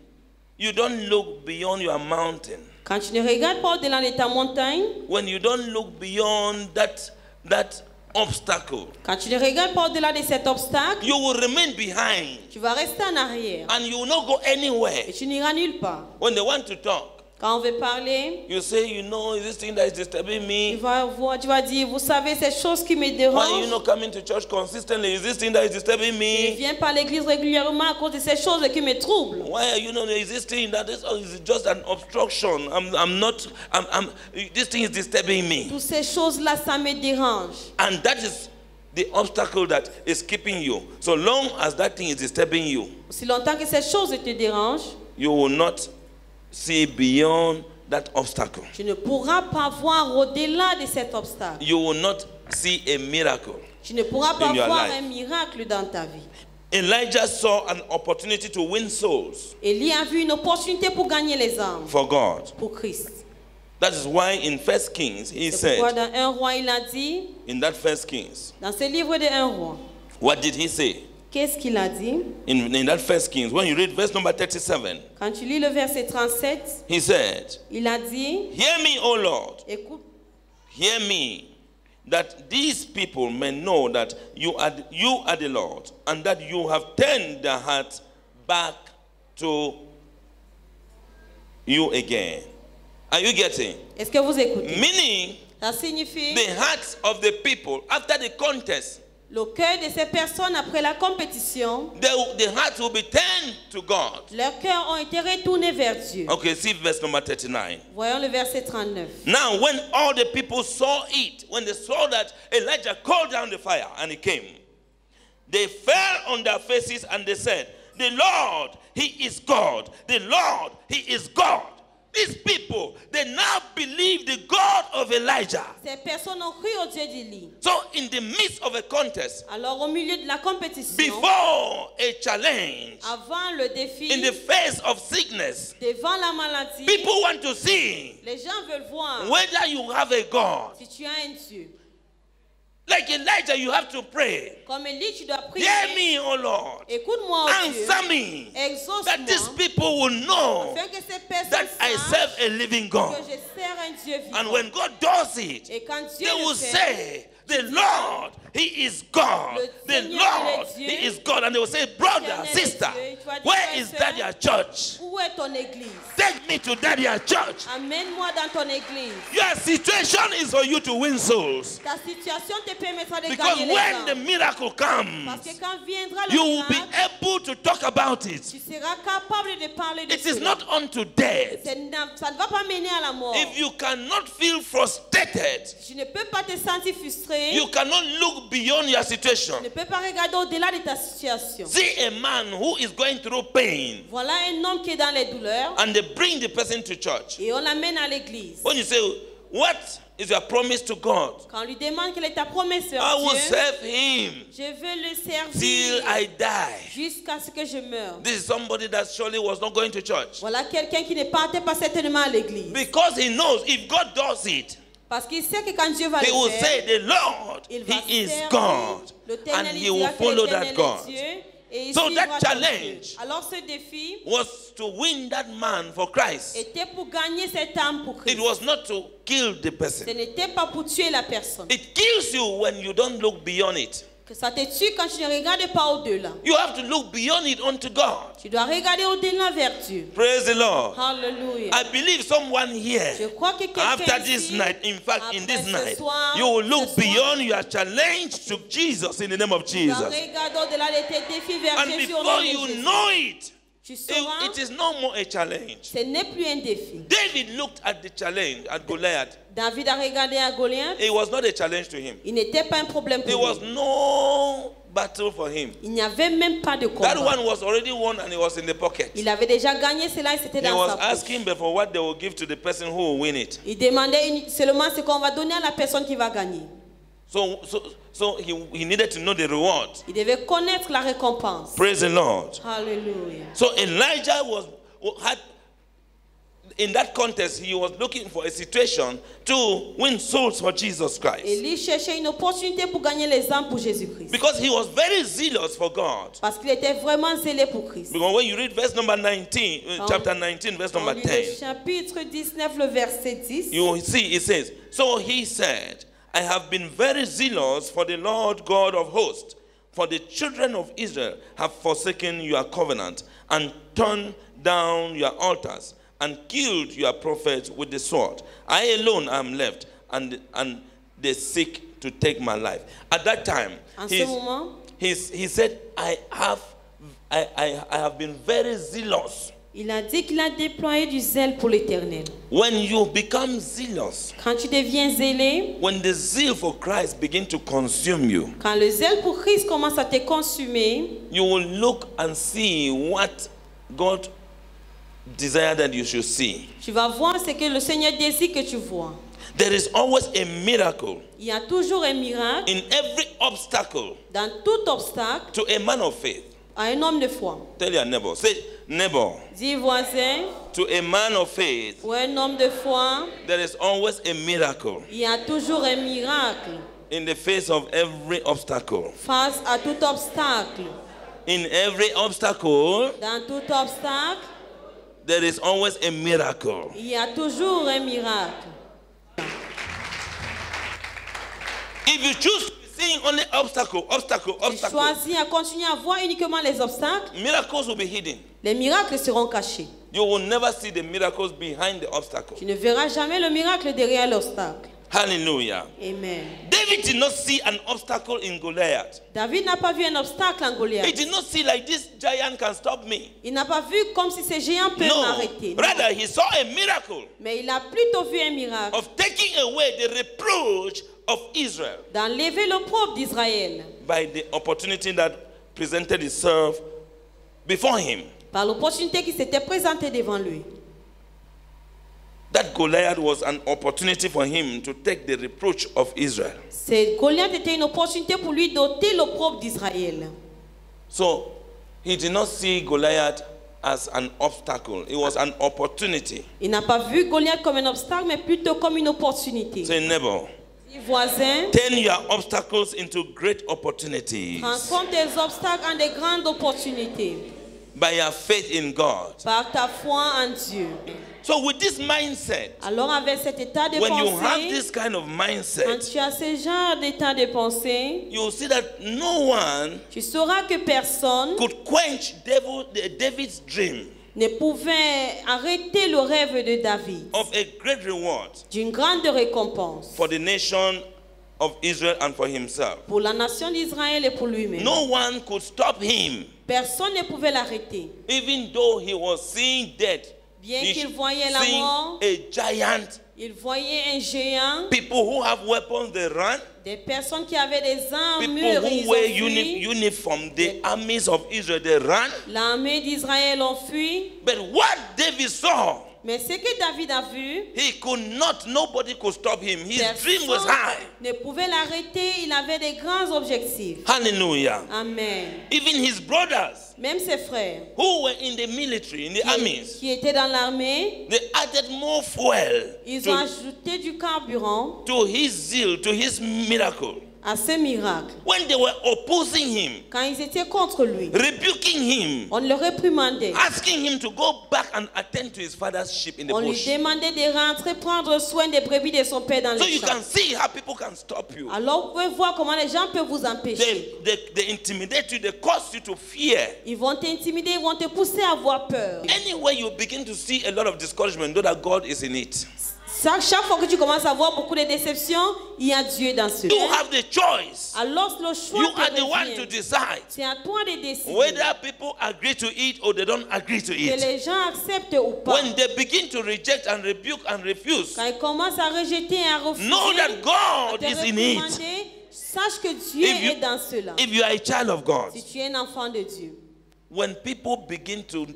you don't look beyond your mountain, Quand tu ne regardes pas au-delà de ta montagne, when you don't look beyond that, that obstacle, quand tu ne regardes pas au-delà de cet obstacle, you will remain behind tu vas rester en arrière and you will not go anywhere. et tu n'iras nulle part. When they want to talk, Quand on veut parler, you say, you know, is this thing that is disturbing tu me? vas, voir, tu vas dire, vous savez, ces choses qui me Why are you dérangent, not coming to church consistently? Is this thing that is disturbing je me? viens pas à l'église régulièrement à cause de ces choses qui me troublent. Why are you not is this thing that is, or is just an obstruction? I'm, I'm not, I'm, I'm, this thing is disturbing me. Toutes ces choses-là, ça me dérange. And that is the obstacle that is keeping you. So long as that thing is disturbing you, Aussi longtemps que ces choses te dérangent, you will not see beyond that obstacle. Tu ne pourras pas voir au-delà de cet obstacle. You will not see a miracle. Tu ne pourras pas voir life. un miracle dans ta vie. Elijah saw an opportunity to win souls Élie a vu une opportunité pour gagner les âmes for God. pour Christ. That is why in First Kings he C'est pourquoi said, dans un roi, il a dit, in that First Kings, dans ce livre de un roi, what did he say? Qu'est-ce qu'il a dit In, in that First Kings, when you read verse number 37, Quand tu lis le verset 37, he said, il a dit, Hear me, O Lord, écoute, hear me, that these people may know that you are, you are the Lord, and that you have turned their hearts back to you again. Are you getting? est-ce que vous écoutez Meaning, Ça signifie the hearts of the people after the contest, le cœur de ces personnes après la compétition, they, the hearts will be turned to God. leurs cœurs ont été retournés vers Dieu. Okay, see verse number 39. Voyons le verset 39. Now, when all the people saw it, when they saw that Elijah called down the fire and it came, they fell on their faces and they said, The Lord, He is God. The Lord, He is God. These people, they now believe the God of Elijah. Ces personnes ont cru au Dieu d'Élie. So, in the midst of a contest, Alors au milieu de la compétition, before a challenge, avant le défi, in the face of sickness, devant la maladie, people want to see les gens veulent voir whether you have a God. si tu as un Dieu. Like Elijah, you have to pray. Comme Élie, tu dois prier. Hear me, O Lord. Écoute-moi, oh Dieu. Answer me. That these people will know Afin que ces personnes that I serve a living que God. je sers un Dieu vivant. And when God does it, Et quand Dieu they will fait, say, The Lord, He is God. Le The Seigneur, Lord, il est Dieu. He is God. And they will say, Brother, L'éternel est sister, Dieu. Et tu vas dire, where frère, is sœur, that your church? Où est ton église? Take me to that your church. Amène-moi dans ton église. Your situation is for you to win souls. Ta situation te permettra de Because gagner les when the âmes. miracle Parce comes, que quand viendra le you will be miracle, able to talk about it. tu seras capable de parler de It is cela. not unto death. C'est- Ça ne va pas mener à la mort. If you cannot feel frustrated, Frustré. you cannot look beyond your situation. Tu ne peux pas regarder au-delà de ta situation. See a man who is going through pain Voilà un homme qui est dans les douleurs and they bring the person to church. et on l'amène à l'église. When you say, What is your promise to God? Quand on lui demande quelle est ta promesse vers I will Dieu, serve him je veux le till servir I die. jusqu'à ce que je meure. This is somebody that surely was not going to church. Voilà quelqu'un qui ne partait pas certainement à l'église. Because he knows if God does it, Parce qu'il sait que quand Dieu va he le will faire, say, The Lord, il va he is God. And he will follow that est God. Dieu et il So that challenge Dieu. Alors ce défi Was to win that man for Christ. était pour gagner cette âme pour It Christ. was not to kill the Ce person. n'était pas pour tuer la personne. It kills you when you don't look beyond it. Que ça te tue quand tu ne regardes pas au-delà. You have to look beyond it unto God. Tu dois regarder au-delà vers Dieu. Praise the Lord. Alléluia. I believe someone Je here, crois que quelqu'un after this night, in fact, in this night, soir, you will look beyond your challenge to Jesus in the name of dois Jesus. regarder au-delà de tes défis vers And Jésus nom before you Jésus. know it, Tu it, sauras, it is no more a challenge. ce n'est plus un défi. David looked at the challenge at Goliath. David a regardé à Goliath. It was not a challenge to him. Il n'était pas un problème There pour was lui. no battle for him. Il n'y avait même pas de That combat. one was already won and it was in the pocket. Il avait déjà gagné cela et c'était dans was sa poche. asking for what they will give to the person who will win it. Il demandait seulement ce qu'on va donner à la personne qui va gagner. So, so, so he, he needed to know the reward. Il devait connaître la récompense. Praise the Lord. Hallelujah. So Elijah was had in that contest he was looking for a situation to win souls for Jesus Christ Élie cherchait une opportunité pour gagner les âmes pour Jésus-Christ. because he was very zealous for God. Parce qu'il était vraiment zélé pour Christ. Because when you read verse number 19, uh, chapter 19, verse number 10, chapitre 19, le verset 10. you see it says, So he said, I have been very zealous for the Lord God of hosts, for the children of Israel have forsaken your covenant and turned down your altars and killed your prophets with the sword. I alone am left, and, and they seek to take my life. At that time, he's- he's- he said, I have, I, I, I have been very zealous. Il a dit qu'il a déployé du zèle pour l'éternel. When you become zealous, Quand tu deviens zélé, when the zeal for Christ begin to consume you, quand le zèle pour Christ commence à te consumer, you will look and see what God desire that you should see. Tu vas voir ce que le Seigneur désire que tu vois. There is always a miracle Il y a toujours un miracle in every obstacle dans tout obstacle to a man of faith. à un homme de foi. Tell your neighbor, say, neighbor, Dis voisin, to a man of faith, ou un homme de foi, there is always a miracle il y a toujours un miracle in the face of every obstacle. face à tout obstacle. In every obstacle, Dans tout obstacle, there is always a miracle. il y a toujours un miracle. If you choose seeing only obstacle, obstacle, obstacle, choisis à continuer à voir uniquement les obstacles, miracles will be hidden. Les miracles seront cachés. You will never see the miracles behind the obstacle. Tu ne verras jamais le miracle derrière l'obstacle. Hallelujah. Amen. David did not see an obstacle in Goliath. David n'a pas vu un obstacle en He Goliath. did not see like this giant can stop me. Il n'a pas vu comme si ces géants peuvent No. m'arrêter. Rather, he saw a miracle Mais il a plutôt vu un miracle of taking away the reproach of Israel d'enlever l'opprobre d'Israël by the opportunity that presented itself before him. Par l'opportunité qui s'était présentée devant lui. That Goliath was an opportunity for him to take the reproach of Israel. C'est Goliath était une opportunité pour lui d'ôter l'opprobre d'Israël. So he did not see Goliath as an obstacle, it was an opportunity. Il n'a pas vu Goliath comme un obstacle, mais plutôt comme une opportunité. Say, neighbor, voisin, turn your obstacles into great opportunities transforme tes obstacles en des grandes opportunités by your faith in God. par ta foi en Dieu. So, with this mindset, Alors avec cet état de when you have pensée, this kind of quand mindset, tu as ce genre d'état de pensée, you will see that no one tu sauras que personne could quench devil, David's dream ne pouvait arrêter le rêve de David of a great reward d'une grande récompense for the nation of Israel and for himself. pour la nation d'Israël et pour lui-même. No one could stop him, Personne ne pouvait l'arrêter. even though he was seeing death. Bien qu'il voyait la mort, a giant. il voyait un géant, People who have weapons, they run. des personnes qui avaient des People armures, who ils wear uni- uniform, the armies of Israel, they run. L'armée d'Israël ont fui. But what David saw, Mais ce que David a vu, he could not, nobody could stop him. His dream was high. ne pouvait l'arrêter. Il avait des grands objectifs. Hallelujah. Amen. Even his brothers Même ses frères who were in the military, in the qui, armies, qui étaient dans l'armée, they added more fuel ils ont to, ajouté du carburant to his zeal, to his miracle. À ce miracle. When they were opposing him, Quand ils étaient contre lui, rebuking him, on le réprimandait. asking him to go back and attend to his father's sheep in the On lui bush. demandait de rentrer prendre soin des brebis de son père dans So le you champ. can see how people can stop you. Alors vous pouvez voir comment les gens peuvent vous empêcher. They, they, they intimidate you, they cause you to fear. Ils vont t'intimider, ils vont te pousser à avoir peur. Anywhere you begin to see a lot of discouragement, know that God is in it. Chaque, chaque fois que tu commences à voir beaucoup de déceptions, il y a Dieu dans ce You have the choice. Alors le choix You are the one to decide C'est à toi de décider whether people agree to it or they don't agree to que it. les gens acceptent ou pas. When they begin to reject and rebuke and refuse, Quand ils commencent à rejeter et à refuser, know that God is in it. sache que Dieu If you- est dans cela. If you are a child of God, Si tu es un enfant de Dieu, when people begin to,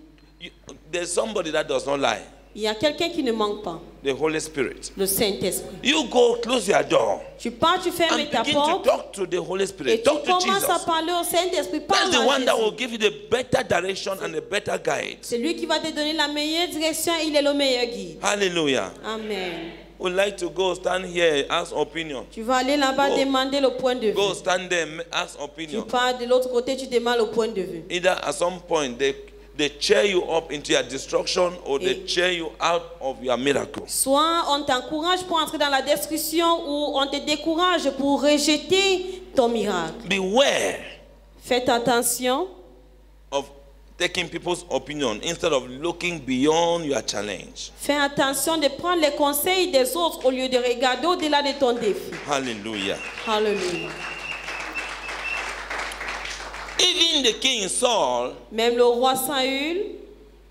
you, there's somebody that does not lie, il y a quelqu'un qui ne manque pas, the Holy Spirit. le Saint-Esprit. You go close your door Tu pars, tu fermes and ta begin to porte talk to the Holy et Spirit. tu Talk to commences à Jesus. parler au Saint-Esprit. That's Parle the à one that will give you the better direction and a better guide. C'est lui qui va te donner la meilleure direction, il est le meilleur guide. Hallelujah. Amen. Would like to go stand here, ask opinion. Tu vas aller là-bas demander le point de vue. Go stand there, ask Tu opinion. pars de l'autre côté, tu demandes le point de vue. Either at some point they they cheer you up into your destruction or they cheer you out of your miracle. Soit on t'encourage pour entrer dans la destruction ou on te décourage pour rejeter ton miracle. Beware Faites attention of taking people's opinion instead of looking beyond your challenge. Fais attention de prendre les conseils des autres au lieu de regarder au-delà de ton défi. Hallelujah. Alléluia. Even the king Saul, Même le roi Saül,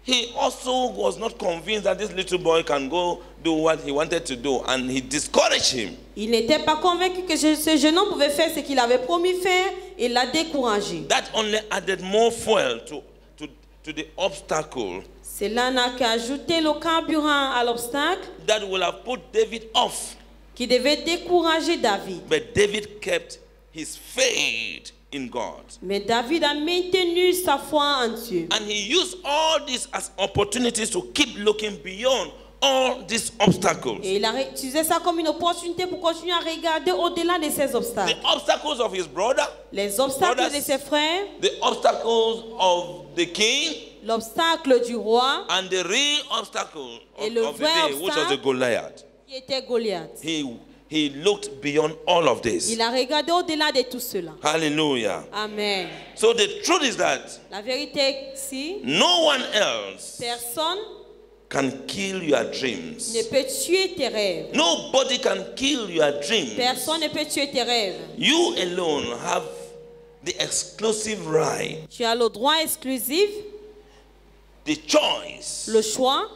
he also was not convinced that this little boy can go do what he wanted to do, and he discouraged him. il n'était pas convaincu que ce jeune homme pouvait faire ce qu'il avait promis faire et l'a découragé. That only added more fuel to, to, to the obstacle Cela n'a qu'ajouté le carburant à l'obstacle that will have put David off. qui devait décourager David. But David kept his faith in God. Mais David a maintenu sa foi en Dieu. And he used all these as opportunities to keep looking beyond all these obstacles. Et il a utilisé ça comme une opportunité pour continuer à regarder au-delà de ces The obstacles. obstacles of his brother, Les obstacles Brothers. de ses frères, the obstacles of the king, l'obstacle du roi and the real obstacle of, Et le of the vrai day, which was obstacle. the Goliath. qui était Goliath. He, he looked beyond all of this. Il a regardé au-delà de tout cela. Hallelujah. Amen. So the truth is that La vérité, si no one else personne can kill your dreams. ne peut tuer tes rêves, Nobody can kill your dreams. personne ne peut tuer tes rêves. You alone have the exclusive right, Tu as le droit exclusif, the choice le choix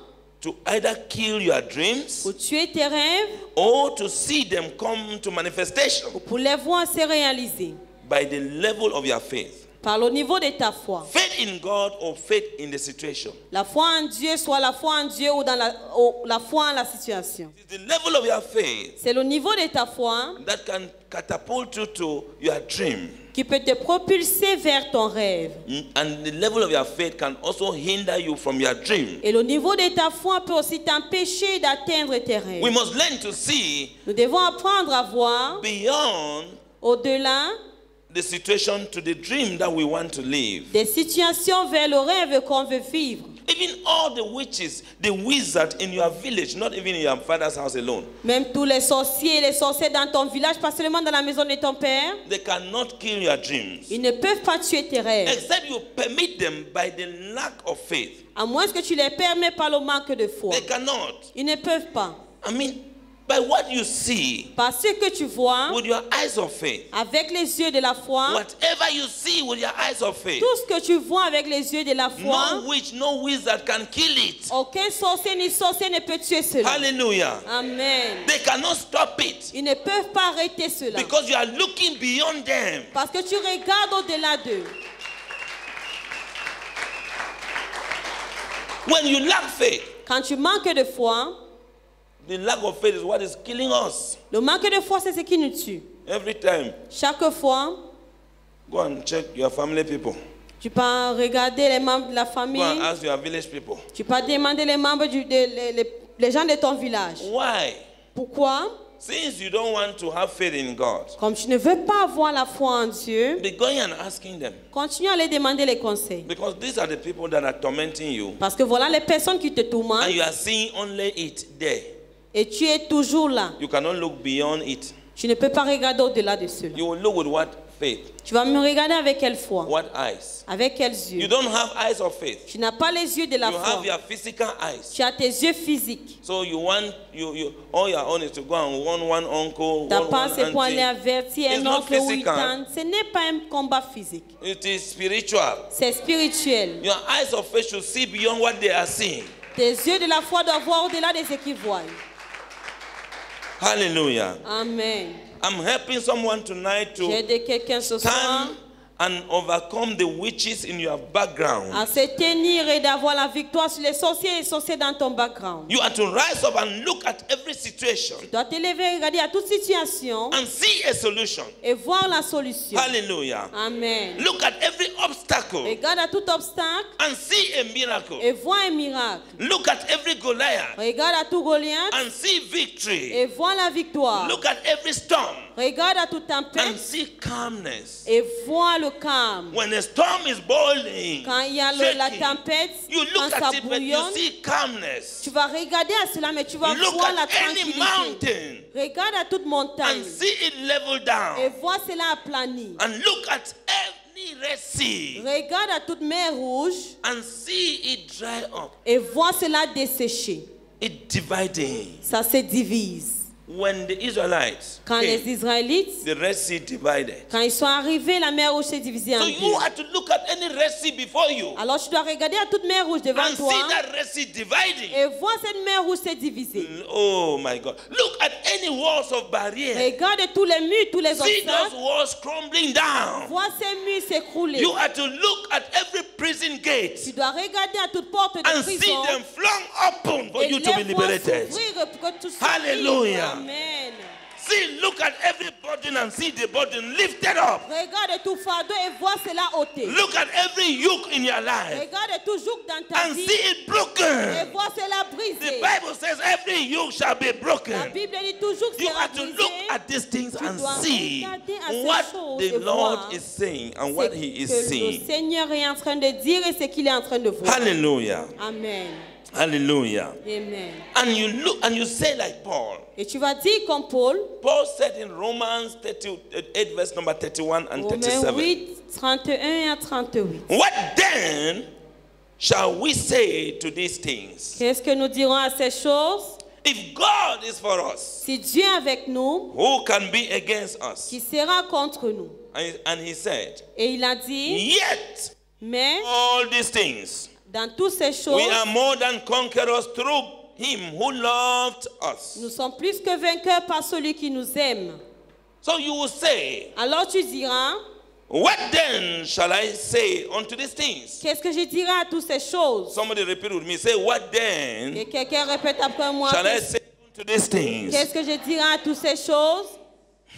to either kill your dreams pour tuer tes rêves or to see them come to manifestation ou pour les voir se réaliser by the level of your faith. par le niveau de ta foi. Faith in God or faith in the situation. La foi en Dieu, soit la foi en Dieu ou dans la, ou la foi en la situation. It's the level of your faith C'est le niveau de ta foi that can catapult you to your dream. Qui peut te propulser vers ton rêve. And the level of your faith can also hinder you from your dream. Et le niveau de ta foi peut aussi t'empêcher d'atteindre tes rêves. We must learn to see Nous devons apprendre à voir beyond au-delà the situation to the dream that we want to live. des situations vers le rêve qu'on veut vivre. Even all the witches, the wizards in your village, not even in your father's house alone, Même tous les sorciers et les sorciers dans ton village, pas seulement dans la maison de ton père, they cannot kill your dreams. ils ne peuvent pas tuer tes rêves. Except you permit them by the lack of faith. À moins que tu les permets par le manque de foi. They cannot. Ils ne peuvent pas. I mean, by what you see Parce que tu vois with your eyes of faith, avec les yeux de la foi, whatever you see with your eyes of faith, tout ce que tu vois avec les yeux de la foi, no witch, no wizard can kill it. aucun sorcier ni sorcier ne peut tuer cela. Hallelujah. Amen. They cannot stop it Ils ne peuvent pas arrêter cela. because you are looking beyond them. Parce que tu regardes au-delà d'eux. When you lack faith, Quand tu manques de foi, the lack of faith is what is killing us. le manque de foi, c'est ce qui nous tue. Every time, Chaque fois, go and check your family people. tu peux regarder les membres de la Go and famille, ask your village people. tu peux demander les membres, du, de- les, les- les gens de ton village. Why? Pourquoi? Since you don't want to have faith in God, Comme tu ne veux pas avoir la foi en Dieu, be going and asking them. continue à les demander les conseils. Because these are the people that are tormenting you. Parce que voilà les personnes qui te And tourmentent you are seeing only it there. Et tu es toujours là. You cannot look beyond it. Tu ne peux pas regarder au-delà de cela. You will look with what? Faith? Tu vas me regarder avec quelle foi? What eyes? Avec quels You yeux don't have eyes of faith. Tu n'as pas les yeux de la You foi. have your physical eyes. Tu as tes yeux physiques. So you want you you all your own is to go and warn one uncle, Ta one, part, one c'est pour aller auntie. avertir It's un oncle ou une physical. tante. Ce n'est pas un combat physique. It is spiritual. C'est spirituel. Your eyes of faith should see beyond what they are seeing. Tes yeux de la foi doivent voir au-delà de ce qu'ils voient. Hallelujah. Amen. I'm helping someone tonight to aidé quelqu'un ce soir stand and overcome the witches in your background. à se tenir et d'avoir la victoire sur les sorciers et sorciers dans ton background. You are to rise up and look at every situation Tu dois te lever, regarder à toute situation and see a solution. et voir la solution. Hallelujah. Amen. Look at every obstacle Regarde à tout obstacle and see a miracle. et vois un miracle. Look at every Goliath Regarde à tout Goliath and see victory. et vois la victoire. Look at every storm Regarde à toute and tempête see calmness. et vois le calme. When a storm is boiling, Quand il y a la tempête, you quand look ça at it, but you bouillonne, see calmness. tu vas regarder à cela, mais tu vas Look voir la any tranquillité. mountain Regarde à toute montagne and see it level et down. vois cela aplani. And look at Regarde à toute mer rouge and see it dry up. et vois cela dessécher. It dividing. Ça se divise. When the Israelites Quand came, les Israélites, the Red Sea divided. quand ils sont arrivés, la mer rouge s'est divisée en So you have to look at any Red Sea before you Alors tu dois regarder à toute mer rouge devant and toi see that Red Sea dividing. et voir cette mer rouge se diviser. Oh my God. Look at any walls of barrier. Regarde tous les murs, tous les See those obstacles. walls crumbling down. Vois ces murs s'écrouler. You have to look at every prison gates Tu dois regarder à toute porte de and see prison them flung open for et you to be liberated. s'ouvrir pour que tu sois Hallelujah. Amen. See, look at every burden and see the burden lifted up. Regarde tout fardeau et vois cela ôté. Look at every yoke in your life Regarde toujours dans ta and vie see it et broken. vois cela The brisé. Bible says every yoke shall be La broken. Bible dit toujours que You have to look at these things Tu and see regarder à ces what choses the et Lord voir is saying and what He is que le saying. Seigneur est en train de dire et ce qu'il est en train de voir. Hallelujah. Amen. Hallelujah. Amen. And you look and you say like Paul. Et tu vas dire comme Paul, Paul said in Romans 38, uh, verse number 31 and Romains 37. 8, 31 à 38. What then shall we say to these things? Qu'est-ce que nous dirons à ces choses If God is for us, Si Dieu est avec nous, who can be against us? qui sera contre nous And and he said, Et il a dit, Yet mais all these things dans toutes ces choses, we are more than conquerors through him who loved us. nous sommes plus que vainqueurs par celui qui nous aime. So you will say, Alors tu diras, What then shall I say unto these things? qu'est-ce que je dirai à toutes ces choses? Somebody repeat with me. Say, What then Et quelqu'un répète après moi, shall I qu'est-ce say unto these things? qu'est-ce que je dirai à toutes ces choses?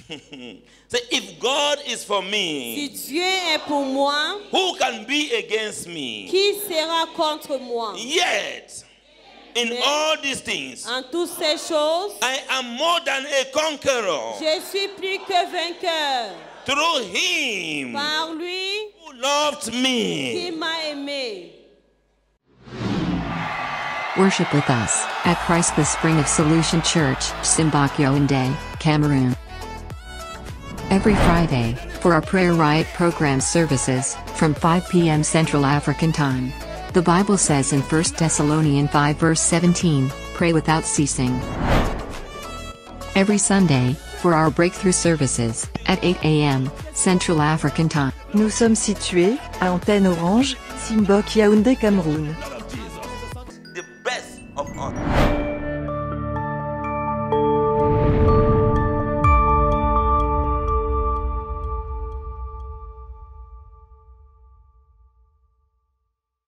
Say, if God is for me, Si me, Dieu est pour moi, who can be against me? qui sera contre moi Yet, in Mais- all these things, En toutes ces choses, I am more than a conqueror je suis plus que vainqueur through him par lui who loved qui me. m'a aimé. Worship with us at Christ the Spring of Solution Church, Simbakyo Day, Cameroon every Friday, for our Prayer Riot program services, from 5 p.m. Central African Time. The Bible says in 1 Thessalonians 5 verse 17, pray without ceasing. Every Sunday, for our breakthrough services, at 8 a.m., Central African Time. Nous sommes situés, à Antenne Orange, Simbok Yaoundé, Cameroun. The best of.